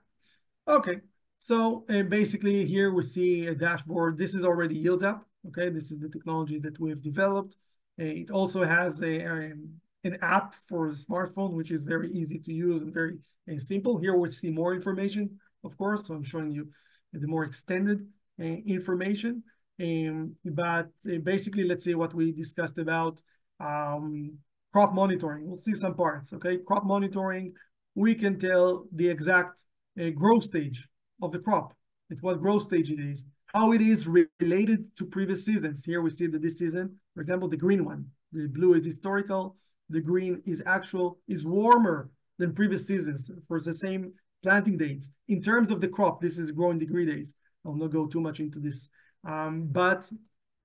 Okay. So uh, basically here we see a dashboard. This is already Yield App. Okay. This is the technology that we've developed. Uh, it also has a, um, an app for smartphone, which is very easy to use and very uh, simple. Here we see more information, of course. So I'm showing you the more extended uh, information. Um, but uh, basically, let's see what we discussed about um, crop monitoring. We'll see some parts, okay? Crop monitoring, we can tell the exact uh, growth stage of the crop, at what growth stage it is, how it is related to previous seasons. Here we see that this season, for example, the green one, the blue is historical, the green is actual, is warmer than previous seasons for the same planting date. In terms of the crop, this is growing degree days. I'll not go too much into this. Um, but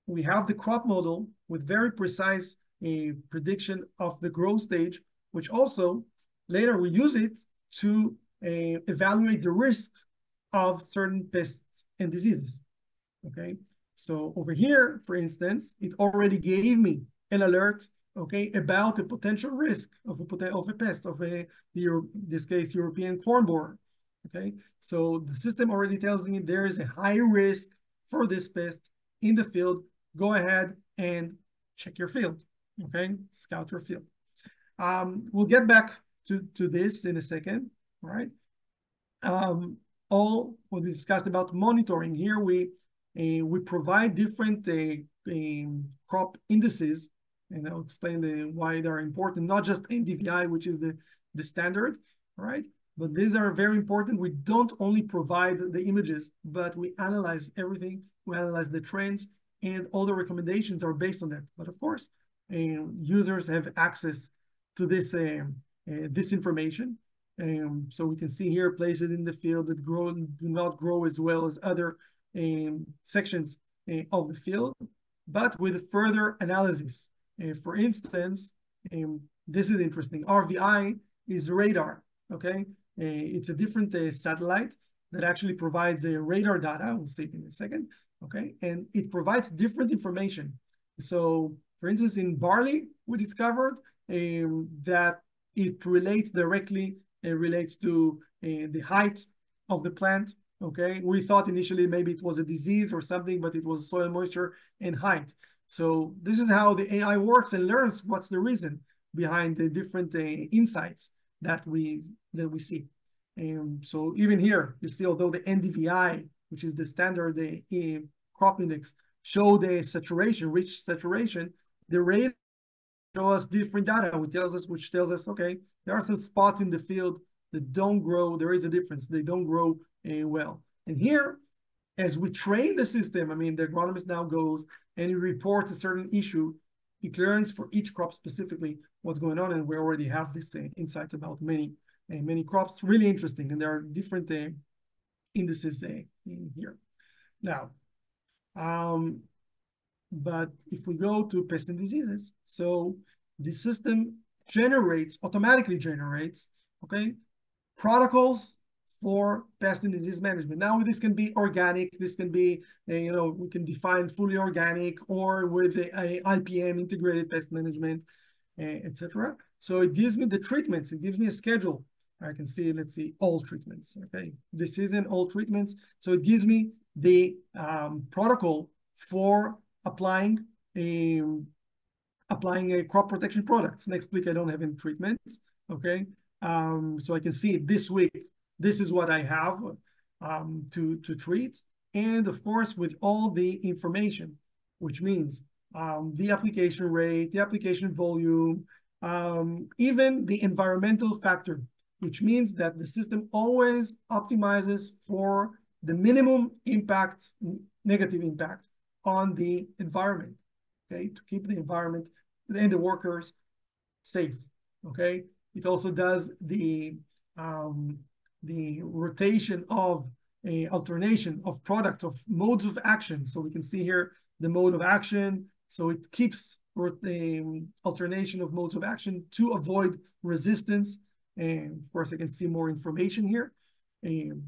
we have the crop model with very precise uh, prediction of the growth stage which also later we use it to uh, evaluate the risks of certain pests and diseases. Okay, so over here, for instance, it already gave me an alert, okay, about a potential risk of a, of a pest, of a, in this case, European corn borer. Okay, so the system already tells me there is a high risk for this pest in the field. Go ahead and check your field, okay, scout your field. Um, we'll get back to, to this in a second, right? Um, all what we discussed about monitoring here, we uh, we provide different uh, um, crop indices, and I'll explain the, why they're important, not just NDVI, which is the, the standard, right? But these are very important. We don't only provide the images, but we analyze everything. We analyze the trends, and all the recommendations are based on that. But of course, uh, users have access to this uh, this information. Um, so we can see here places in the field that grow do not grow as well as other um, sections uh, of the field, but with further analysis. Uh, for instance, um, this is interesting. RVI is radar, okay? Uh, it's a different uh, satellite that actually provides a radar data. We'll see it in a second, okay? And it provides different information. So for instance, in barley, we discovered um, that it relates directly, it relates to uh, the height of the plant, okay? We thought initially maybe it was a disease or something, but it was soil moisture and height. So this is how the AI works and learns what's the reason behind the different uh, insights that we that we see. And so even here, you see, although the NDVI, which is the standard uh, crop index, show the saturation, rich saturation, the rate show us different data, which tells us, which tells us, okay, there are some spots in the field that don't grow. There is a difference. They don't grow uh, well. And here, as we train the system, I mean, the agronomist now goes and he reports a certain issue. It learns for each crop specifically what's going on, and we already have this uh, insights about many uh, many crops. Really interesting, and there are different indices here. Now, um, but if we go to pest and diseases, so the system generates, automatically generates, okay, protocols for pest and disease management. Now this can be organic, this can be, uh, you know, we can define fully organic or with a, a IPM, integrated pest management, uh, etc. So it gives me the treatments, it gives me a schedule. I can see, let's see, all treatments, okay? This isn't all treatments. So it gives me the um, protocol for applying a, applying a crop protection products. Next week, I don't have any treatments, okay? Um, so I can see this week, this is what I have um, to, to treat. And of course, with all the information, which means um, the application rate, the application volume, um, even the environmental factor, which means that the system always optimizes for the minimum impact, negative impact on the environment, okay, to keep the environment and the workers safe, okay? It also does the, um, the rotation of a alternation of products, of modes of action. So we can see here the mode of action. So it keeps the um, alternation of modes of action to avoid resistance. And of course, I can see more information here. Um,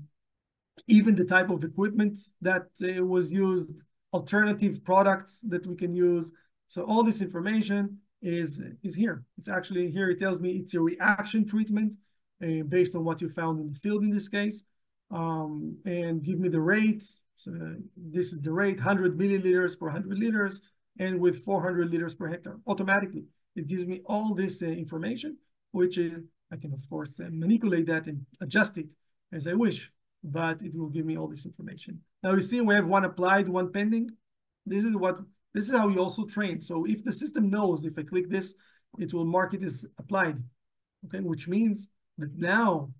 even the type of equipment that uh, was used, alternative products that we can use. So all this information is, is here. It's actually here, it tells me it's a reaction treatment uh, based on what you found in the field in this case, um, and give me the rate. So this is the rate, 100 milliliters per 100 liters, and with 400 liters per hectare. Automatically, it gives me all this uh, information, which is, I can of course uh, manipulate that and adjust it as I wish but it will give me all this information. Now you see we have one applied, one pending. This is what this is how you also train. So if the system knows if I click this, it will mark it as applied. Okay, which means that now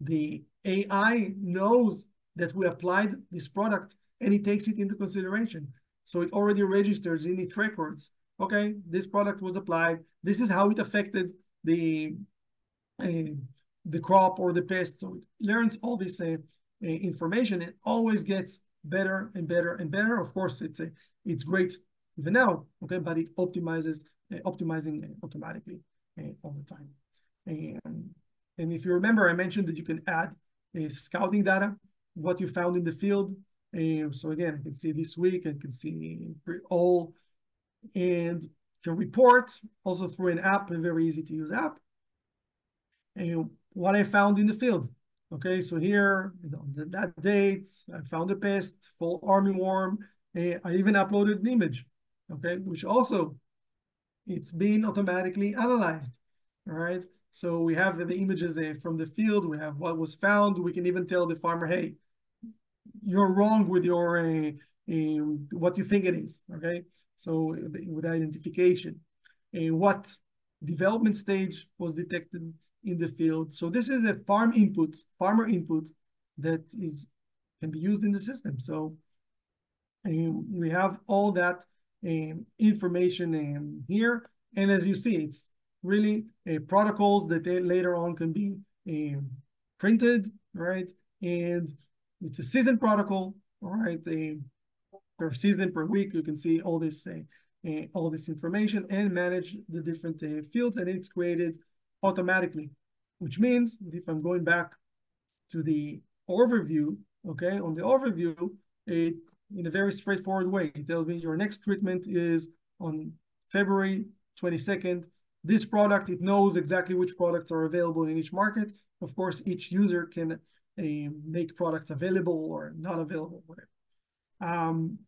the AI knows that we applied this product and it takes it into consideration. So it already registers in its records. Okay, this product was applied. This is how it affected the uh, the crop or the pest. So it learns all this uh, uh, information, and always gets better and better and better. Of course, it's a it's great even now, okay, but it optimizes uh, optimizing automatically uh, all the time. And, and if you remember, I mentioned that you can add a scouting data, what you found in the field. So again, I can see this week, I can see all, and can report also through an app, a very easy to use app. And what I found in the field. Okay, so here, that date, I found a pest, fall armyworm. I even uploaded an image, okay, which also, it's being automatically analyzed, all right? So we have the images from the field, we have what was found, we can even tell the farmer, hey, you're wrong with your, uh, uh, what you think it is, okay? So with identification. And what development stage was detected, in the field. So this is a farm input, farmer input that is can be used in the system. So um, we have all that um, information um, here. And as you see, it's really uh, protocols that later on can be um, printed, right? And it's a season protocol, right? Uh, per season, per week, you can see all this uh, uh, all this information and manage the different uh, fields and it's created automatically, which means if I'm going back to the overview, okay, on the overview, it in a very straightforward way, it tells me your next treatment is on February 22nd. This product, it knows exactly which products are available in each market. Of course, each user can uh, make products available or not available, whatever. Um,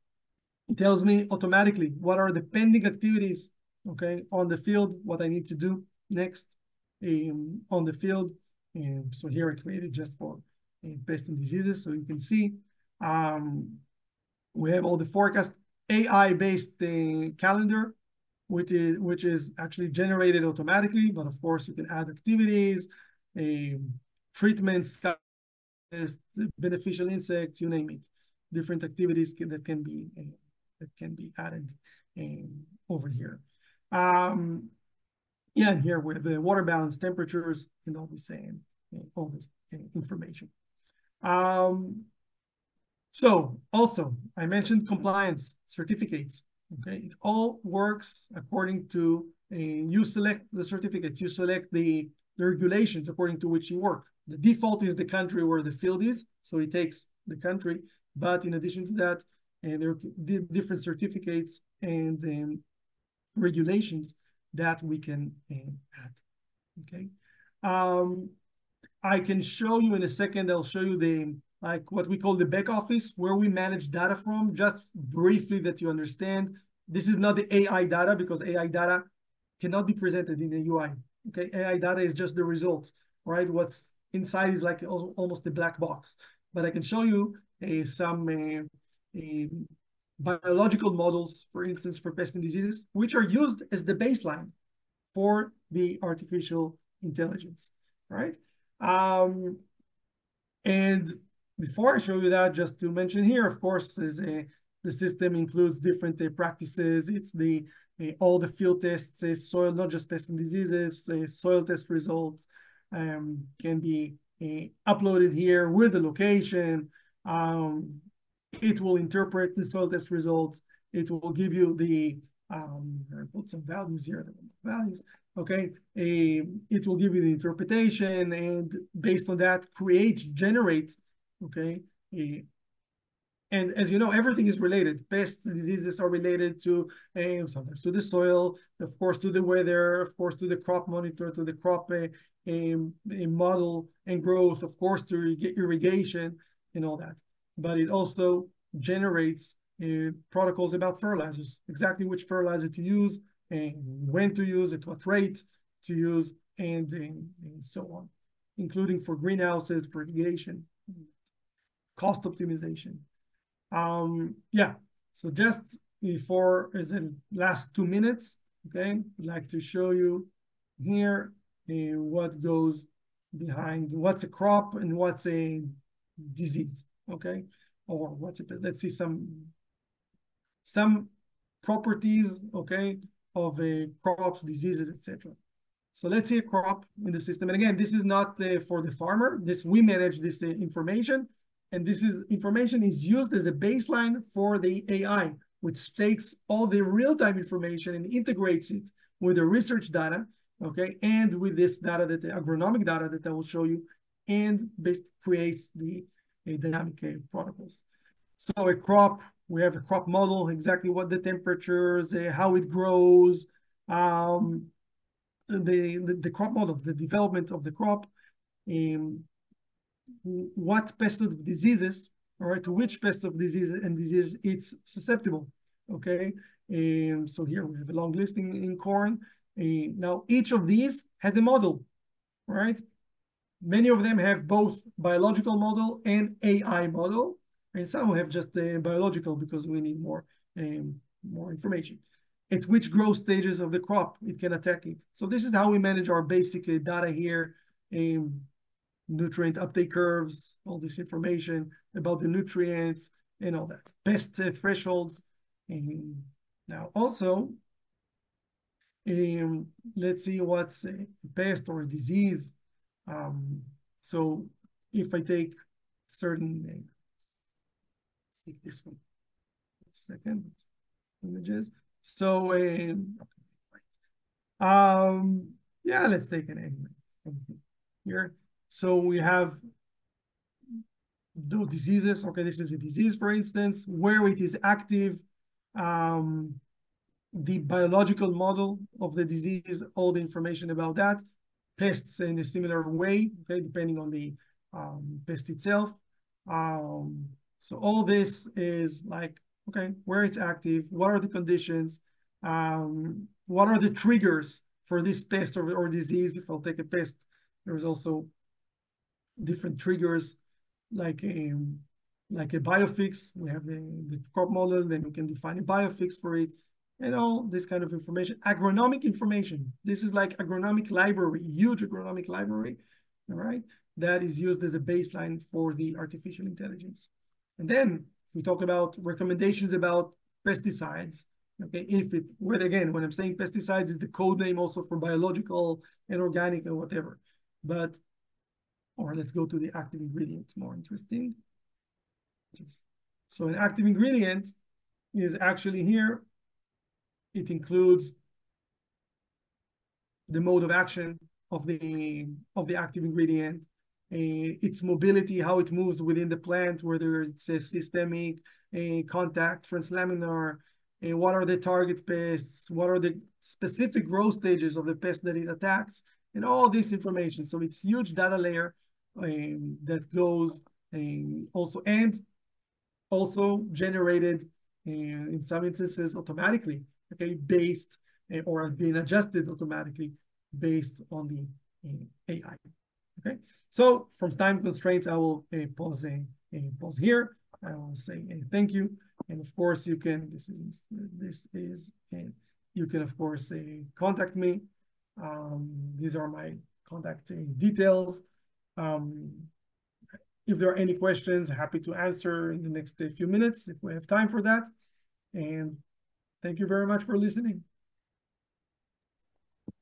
it tells me automatically what are the pending activities, okay, on the field, what I need to do next um, on the field. And so here I created just for uh, pests and diseases. So you can see um, we have all the forecast AI-based uh, calendar, which is which is actually generated automatically. But of course, you can add activities, um, treatments, beneficial insects, you name it. Different activities can, that can be uh, that can be added um, over here. Um, yeah, and here with the water balance, temperatures, and all the same, all this information. Um, so also, I mentioned compliance certificates. Okay, it all works according to uh, you select the certificates, you select the, the regulations according to which you work. The default is the country where the field is, so it takes the country. But in addition to that, and there are different certificates and um, regulations that we can uh, add. Okay. Um, I can show you in a second, I'll show you the like what we call the back office, where we manage data from, just briefly that you understand. This is not the AI data because AI data cannot be presented in the UI. Okay, AI data is just the results, right? What's inside is like almost a black box. But I can show you uh, some uh, uh, biological models, for instance, for pests and diseases, which are used as the baseline for the artificial intelligence, right? Um, and before I show you that, just to mention here, of course, is a, the system includes different uh, practices. It's the uh, all the field tests, uh, soil, not just pests and diseases, uh, soil test results um, can be uh, uploaded here with the location. Um, it will interpret the soil test results. It will give you the, um, put some values here, the values, okay? A, it will give you the interpretation and based on that, create, generate, okay? A, and as you know, everything is related. Pests, diseases are related to uh, sometimes to the soil, of course, to the weather, of course, to the crop monitor, to the crop uh, um, model and growth, of course, to irrigation and all that but it also generates uh, protocols about fertilizers, exactly which fertilizer to use and when to use, at what rate to use, and, and, and so on, including for greenhouses, for irrigation, cost optimization. Um, yeah, so just before, as in last two minutes, okay, I'd like to show you here uh, what goes behind, what's a crop and what's a disease okay? Or what's it, let's see some, some properties, okay, of uh, crops, diseases, etc. So let's see a crop in the system. And again, this is not uh, for the farmer. This we manage this uh, information, and this is information is used as a baseline for the AI, which takes all the real-time information and integrates it with the research data okay, and with this data that the agronomic data that I will show you, and based creates the dynamic protocols. So a crop, we have a crop model, exactly what the temperatures, uh, how it grows, um, the, the, the crop model, the development of the crop, um, what pests of diseases, all right, to which pests of disease and disease it's susceptible, okay? Um, so here we have a long listing in, in corn. Uh, now, each of these has a model, right? Many of them have both biological model and AI model, and some have just a biological because we need more, um, more information. At which growth stages of the crop it can attack it. So this is how we manage our basic uh, data here. Um, nutrient uptake curves, all this information about the nutrients and all that. Pest uh, thresholds. And now also, um, let's see what's a pest or a disease. Um, so if I take certain, uh, see this one, second, images. So, um, um, yeah, let's take an anyway here. So we have those diseases. Okay, this is a disease, for instance, where it is active, um, the biological model of the disease, all the information about that, pests in a similar way, okay, depending on the um, pest itself. Um, so all this is like, okay, where it's active, what are the conditions, um, what are the triggers for this pest or, or disease? If I'll take a pest, there's also different triggers like a like a biofix. We have the, the crop model, then we can define a biofix for it, and all this kind of information. Agronomic information. This is like agronomic library, huge agronomic library, all right, that is used as a baseline for the artificial intelligence. And then we talk about recommendations about pesticides. Okay, if it, well, again, when I'm saying pesticides, it's the code name also for biological and organic and whatever. But or let's go to the active ingredient, more interesting. So an active ingredient is actually here. It includes the mode of action of the of the active ingredient, uh, its mobility, how it moves within the plant, whether it's a systemic, a contact, translaminar, uh, what are the target pests, what are the specific growth stages of the pest that it attacks, and all this information. So it's huge data layer um, that goes um, also and also generated uh, in some instances automatically, okay, based uh, or being adjusted automatically based on the uh, AI. Okay, so from time constraints, I will uh, pause, uh, pause here. I will say thank you, and of course you can. This is this is you can of course contact me. Um, these are my contact details. Um, if there are any questions, happy to answer in the next few minutes if we have time for that. And thank you very much for listening.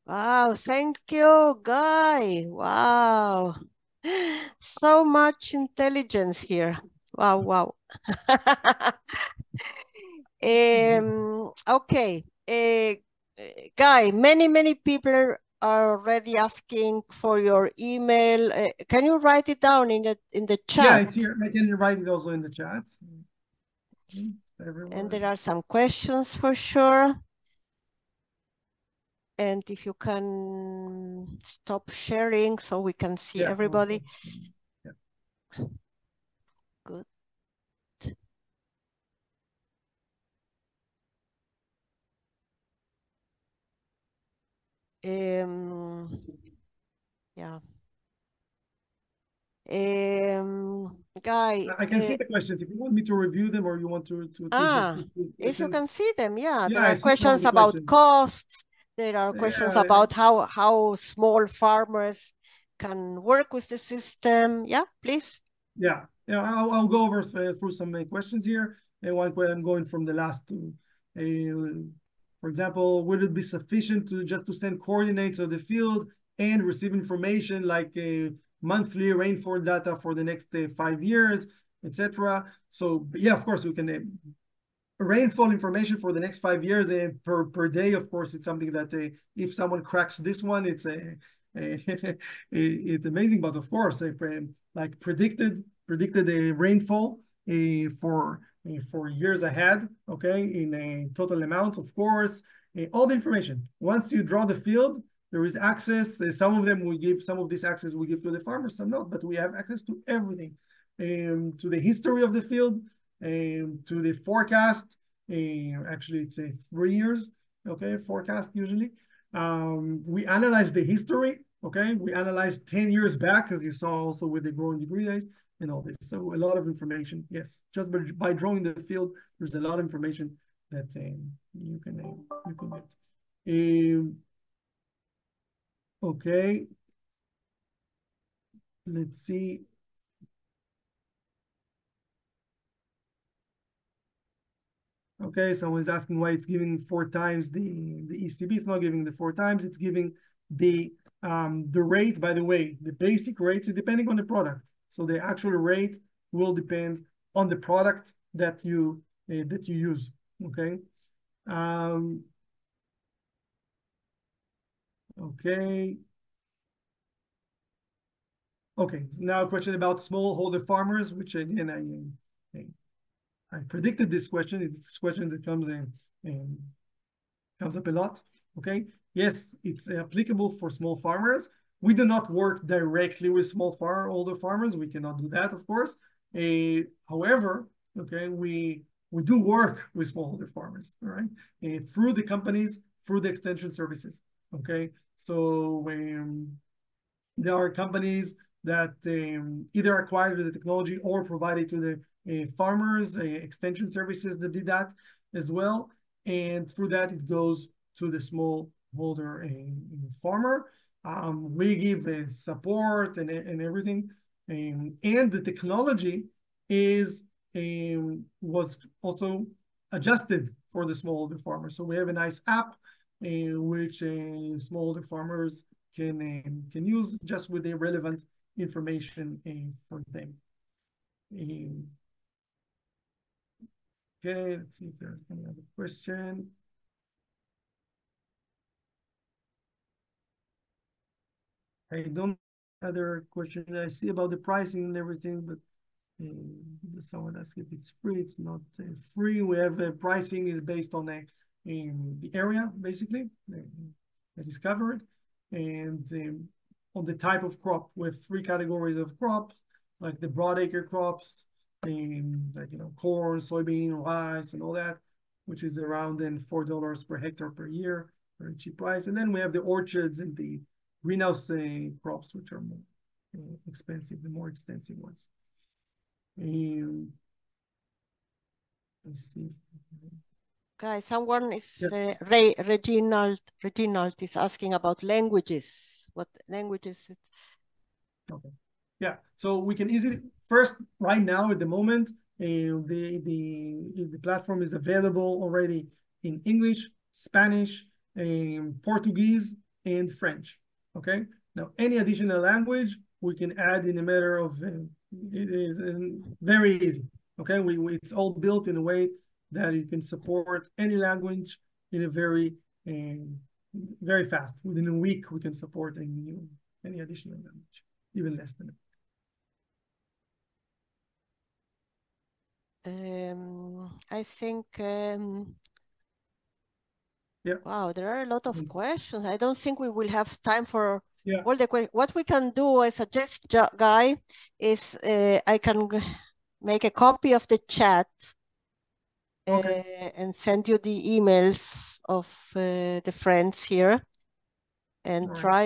Wow, thank you, Guy. Wow. So much intelligence here. Wow, wow. um, okay. Uh, Guy, many, many people are already asking for your email. Uh, can you write it down in the in the chat? Yeah, it's here. I can write it also in the chat. Everyone. And there are some questions for sure. And if you can stop sharing so we can see yeah, everybody. Yeah. Good. Um, yeah. Um, Guy. I can uh, see the questions. If you want me to review them or you want to... to, to ah, if you can see them, yeah. yeah there are questions about questions. costs. There are questions yeah, about how, how small farmers can work with the system. Yeah, please. Yeah, yeah. I'll, I'll go over uh, through some uh, questions here. And one question I'm going from the last to uh, for example, would it be sufficient to just to send coordinates of the field and receive information like a monthly rainfall data for the next uh, five years, etc. So yeah, of course we can uh, rainfall information for the next five years and per, per day, of course, it's something that uh, if someone cracks this one, it's a, a it's amazing. But of course, like predicted predicted a rainfall uh, for uh, for years ahead, okay, in a total amount, of course, uh, all the information. Once you draw the field, there is access. Some of them we give, some of this access we give to the farmers, some not, but we have access to everything, um, to the history of the field, um, to the forecast. Uh, actually, it's a uh, three years, okay, forecast usually. Um, we analyze the history, okay? We analyze 10 years back, as you saw also with the growing degree days and all this. So a lot of information, yes. Just by, by drawing the field, there's a lot of information that um, you can uh, you can get. Um, okay. Let's see. Okay, someone's asking why it's giving four times the, the ECB. It's not giving the four times. It's giving the um, the rate, by the way, the basic rate rates, depending on the product. So the actual rate will depend on the product that you uh, that you use. Okay. Um, okay. Okay. Now a question about smallholder farmers, which again I I, I predicted this question. It's this question that comes in and comes up a lot. Okay. Yes, it's applicable for small farmers. We do not work directly with small farmer, older farmers. We cannot do that, of course. Uh, however, okay, we we do work with smallholder farmers, all right, uh, through the companies, through the extension services. Okay, so um, there are companies that um, either acquired the technology or provided to the uh, farmers, uh, extension services that did that as well. And through that, it goes to the small holder a, farmer. Um, we give uh, support and, and everything. Um, and the technology is um, was also adjusted for the smallholder farmer. So we have a nice app uh, which uh, smallholder farmers can um, can use just with the relevant information uh, for them. Um, okay, let's see if there's any other question. I don't have other question I see about the pricing and everything, but uh, someone asked if it's free. It's not uh, free. We have uh, pricing is based on a, in the area basically uh, that is covered, and um, on the type of crop. with three categories of crop, like the broadacre crops, um, like you know corn, soybean, rice, and all that, which is around then four dollars per hectare per year, very cheap price. And then we have the orchards and the greenhouse uh, crops, which are more uh, expensive, the more extensive ones. Um, let's see. Guys, someone is yeah. uh, Ray, Reginald. Reginald is asking about languages. What languages? It? Okay. Yeah. So we can easily first right now at the moment uh, the the the platform is available already in English, Spanish, um, Portuguese, and French. Okay. Now, any additional language we can add in a matter of, uh, it is uh, very easy. Okay. We, we, it's all built in a way that it can support any language in a very, um, very fast. Within a week, we can support any new, any additional language, even less than a. Um, I think um, yeah. Wow, there are a lot of mm. questions. I don't think we will have time for yeah. all the questions. What we can do, I suggest, Guy, is uh, I can make a copy of the chat okay. uh, and send you the emails of uh, the friends here and right. try,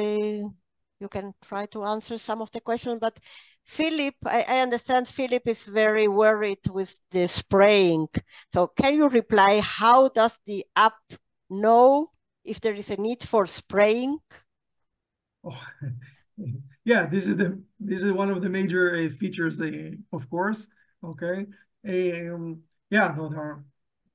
you can try to answer some of the questions. But Philip, I, I understand Philip is very worried with the spraying. So can you reply, how does the app know if there is a need for spraying? Oh, yeah, this is the this is one of the major uh, features, of course. Okay, um, yeah, no, there are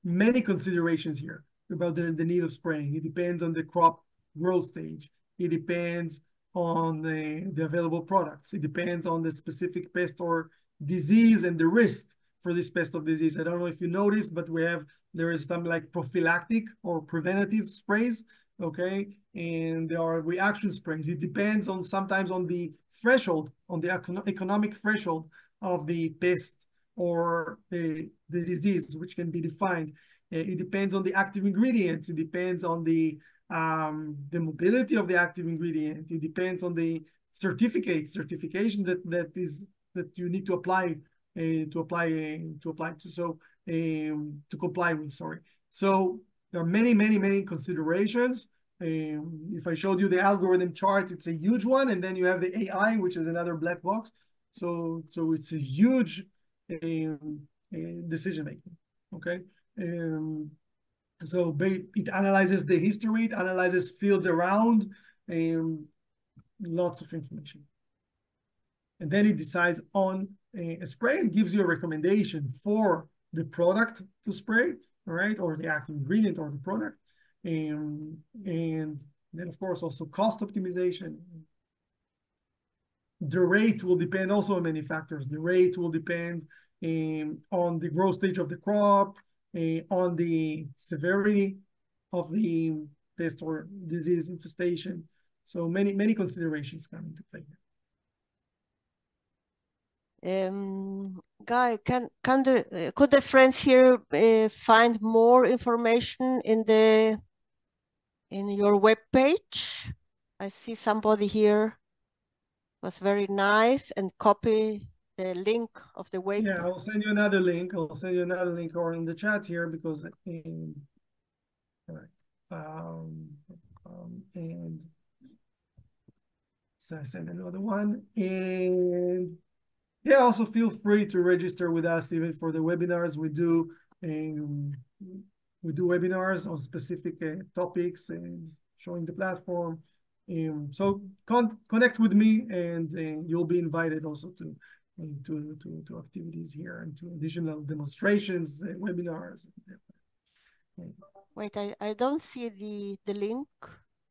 many considerations here about the, the need of spraying. It depends on the crop growth stage. It depends on the, the available products. It depends on the specific pest or disease and the risk for this pest of disease. I don't know if you noticed, but we have, there is some like prophylactic or preventative sprays, okay? And there are reaction sprays. It depends on sometimes on the threshold, on the economic threshold of the pest or the, the disease, which can be defined. It depends on the active ingredients. It depends on the um, the mobility of the active ingredient. It depends on the certificate, certification that that is that you need to apply uh, to apply uh, to apply to so um, to comply with. Sorry. So there are many, many, many considerations. Um, if I showed you the algorithm chart, it's a huge one, and then you have the AI, which is another black box. So so it's a huge um, uh, decision making. Okay. Um, so it analyzes the history, it analyzes fields around, um, lots of information. And then it decides on a, a spray and gives you a recommendation for the product to spray, right? or the active ingredient or the product. Um, and then, of course, also cost optimization. The rate will depend also on many factors. The rate will depend um, on the growth stage of the crop, uh, on the severity of the pest or disease infestation. So many, many considerations come into play. Um, Guy, can can the uh, could the friends here uh, find more information in the in your web page? I see somebody here was very nice and copy the link of the web. Yeah, I'll send you another link. I'll send you another link or in the chat here because in, all right. Um, um, and so I send another one. And yeah, also feel free to register with us even for the webinars we do. Um, we do webinars on specific uh, topics and showing the platform. Um, so con connect with me and uh, you'll be invited also to to, to, to activities here and to additional demonstrations, uh, webinars. Wait, I, I don't see the, the link.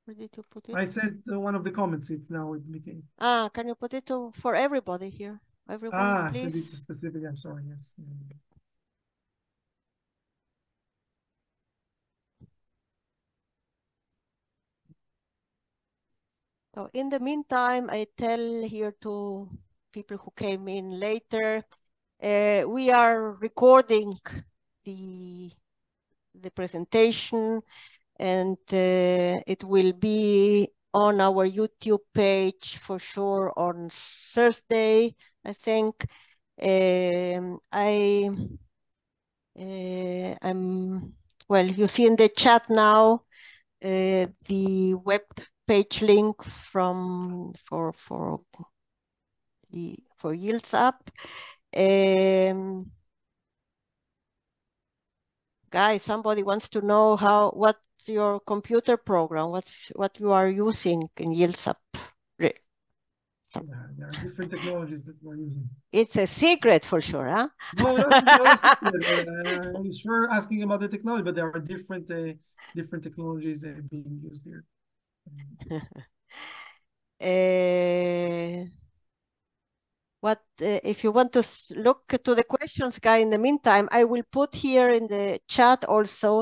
Where did you put it? I sent uh, one of the comments. It's now with meeting. Ah, can you put it to, for everybody here? Everyone, ah, please. so it's specific. I'm sorry. Yes. So in the meantime, I tell here to people who came in later. Uh, we are recording the, the presentation and uh, it will be on our YouTube page for sure on Thursday, I think. Um, I, uh, I'm, well, you see in the chat now uh, the web page link from for for for YieldsApp. Um, guys, somebody wants to know how what's your computer program, what's what you are using in YieldsApp. So. Yeah, there are different technologies that we're using. It's a secret for sure, huh? No, a secret. uh, I'm sure asking about the technology, but there are different uh, different technologies that are being used here. uh, what uh, if you want to look to the questions guy in the meantime i will put here in the chat also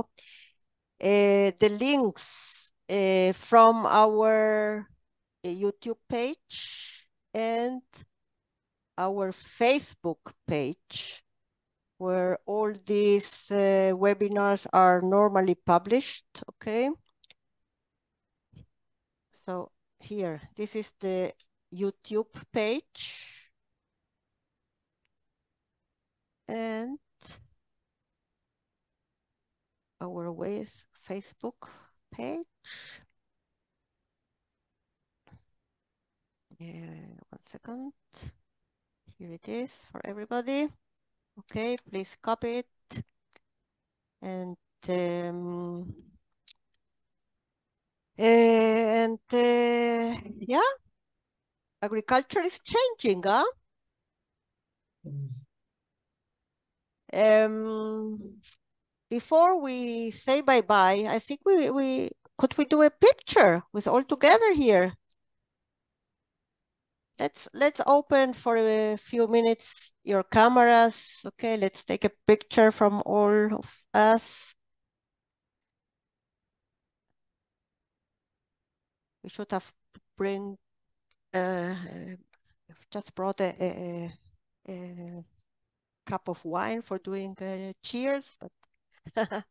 uh, the links uh, from our uh, youtube page and our facebook page where all these uh, webinars are normally published okay? So here this is the youtube page and our ways Facebook page. Yeah, one second. Here it is for everybody. Okay, please copy it. And um, and uh, yeah, agriculture is changing, huh? Um, before we say bye-bye, I think we, we could we do a picture with all together here? let's let's open for a few minutes your cameras. Okay, let's take a picture from all of us. We should have bring uh, just brought a, a, a, cup of wine for doing uh, cheers, but Uh,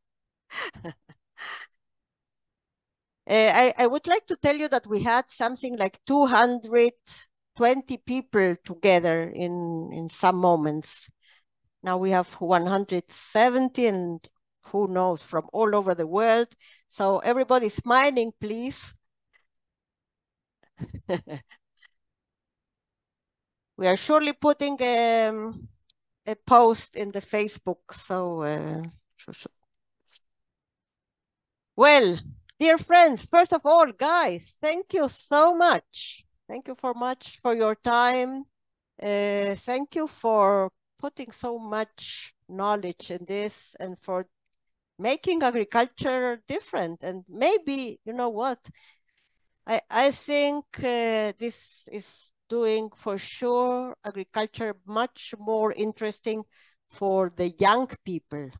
I, I would like to tell you that we had something like 220 people together in, in some moments. Now we have 170 and who knows from all over the world. So everybody smiling, please. we are surely putting um, a post in the Facebook. So, uh, well, Dear friends, first of all, guys, thank you so much. Thank you for much for your time. Uh, thank you for putting so much knowledge in this and for making agriculture different. And maybe, you know what, I, I think uh, this is doing for sure agriculture much more interesting for the young people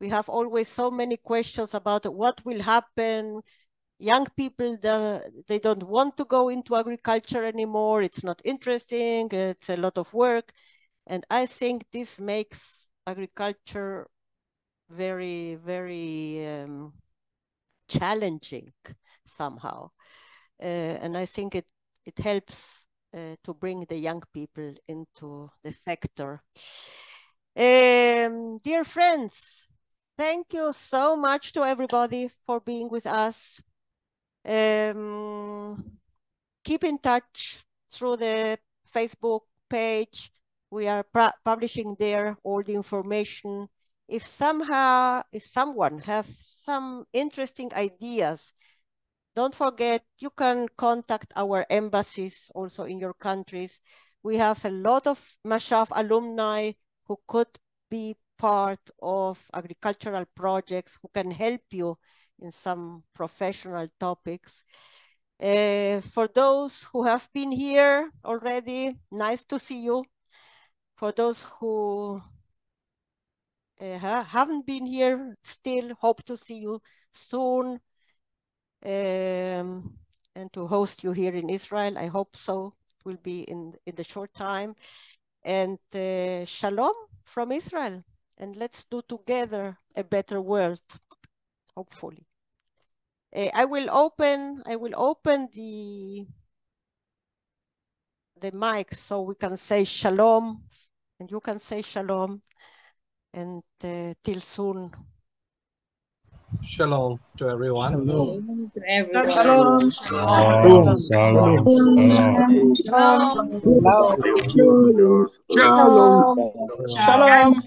we have always so many questions about what will happen. Young people, the, they don't want to go into agriculture anymore. It's not interesting. It's a lot of work. And I think this makes agriculture very, very um, challenging somehow. Uh, and I think it, it helps uh, to bring the young people into the sector. Um, dear friends, Thank you so much to everybody for being with us. Um, keep in touch through the Facebook page. We are publishing there all the information. If somehow, if someone have some interesting ideas, don't forget you can contact our embassies also in your countries. We have a lot of MASHAV alumni who could be part of agricultural projects who can help you in some professional topics. Uh, for those who have been here already, nice to see you. For those who uh, haven't been here, still hope to see you soon um, and to host you here in Israel. I hope so. It will be in, in the short time. And uh, shalom from Israel and let's do together a better world, hopefully. Uh, I will open, I will open the, the mic so we can say shalom and you can say shalom and uh, till soon. Shalom to everyone. Shalom to everyone. Shalom. Shalom. Shalom. Shalom. Shalom. Shalom. Shalom.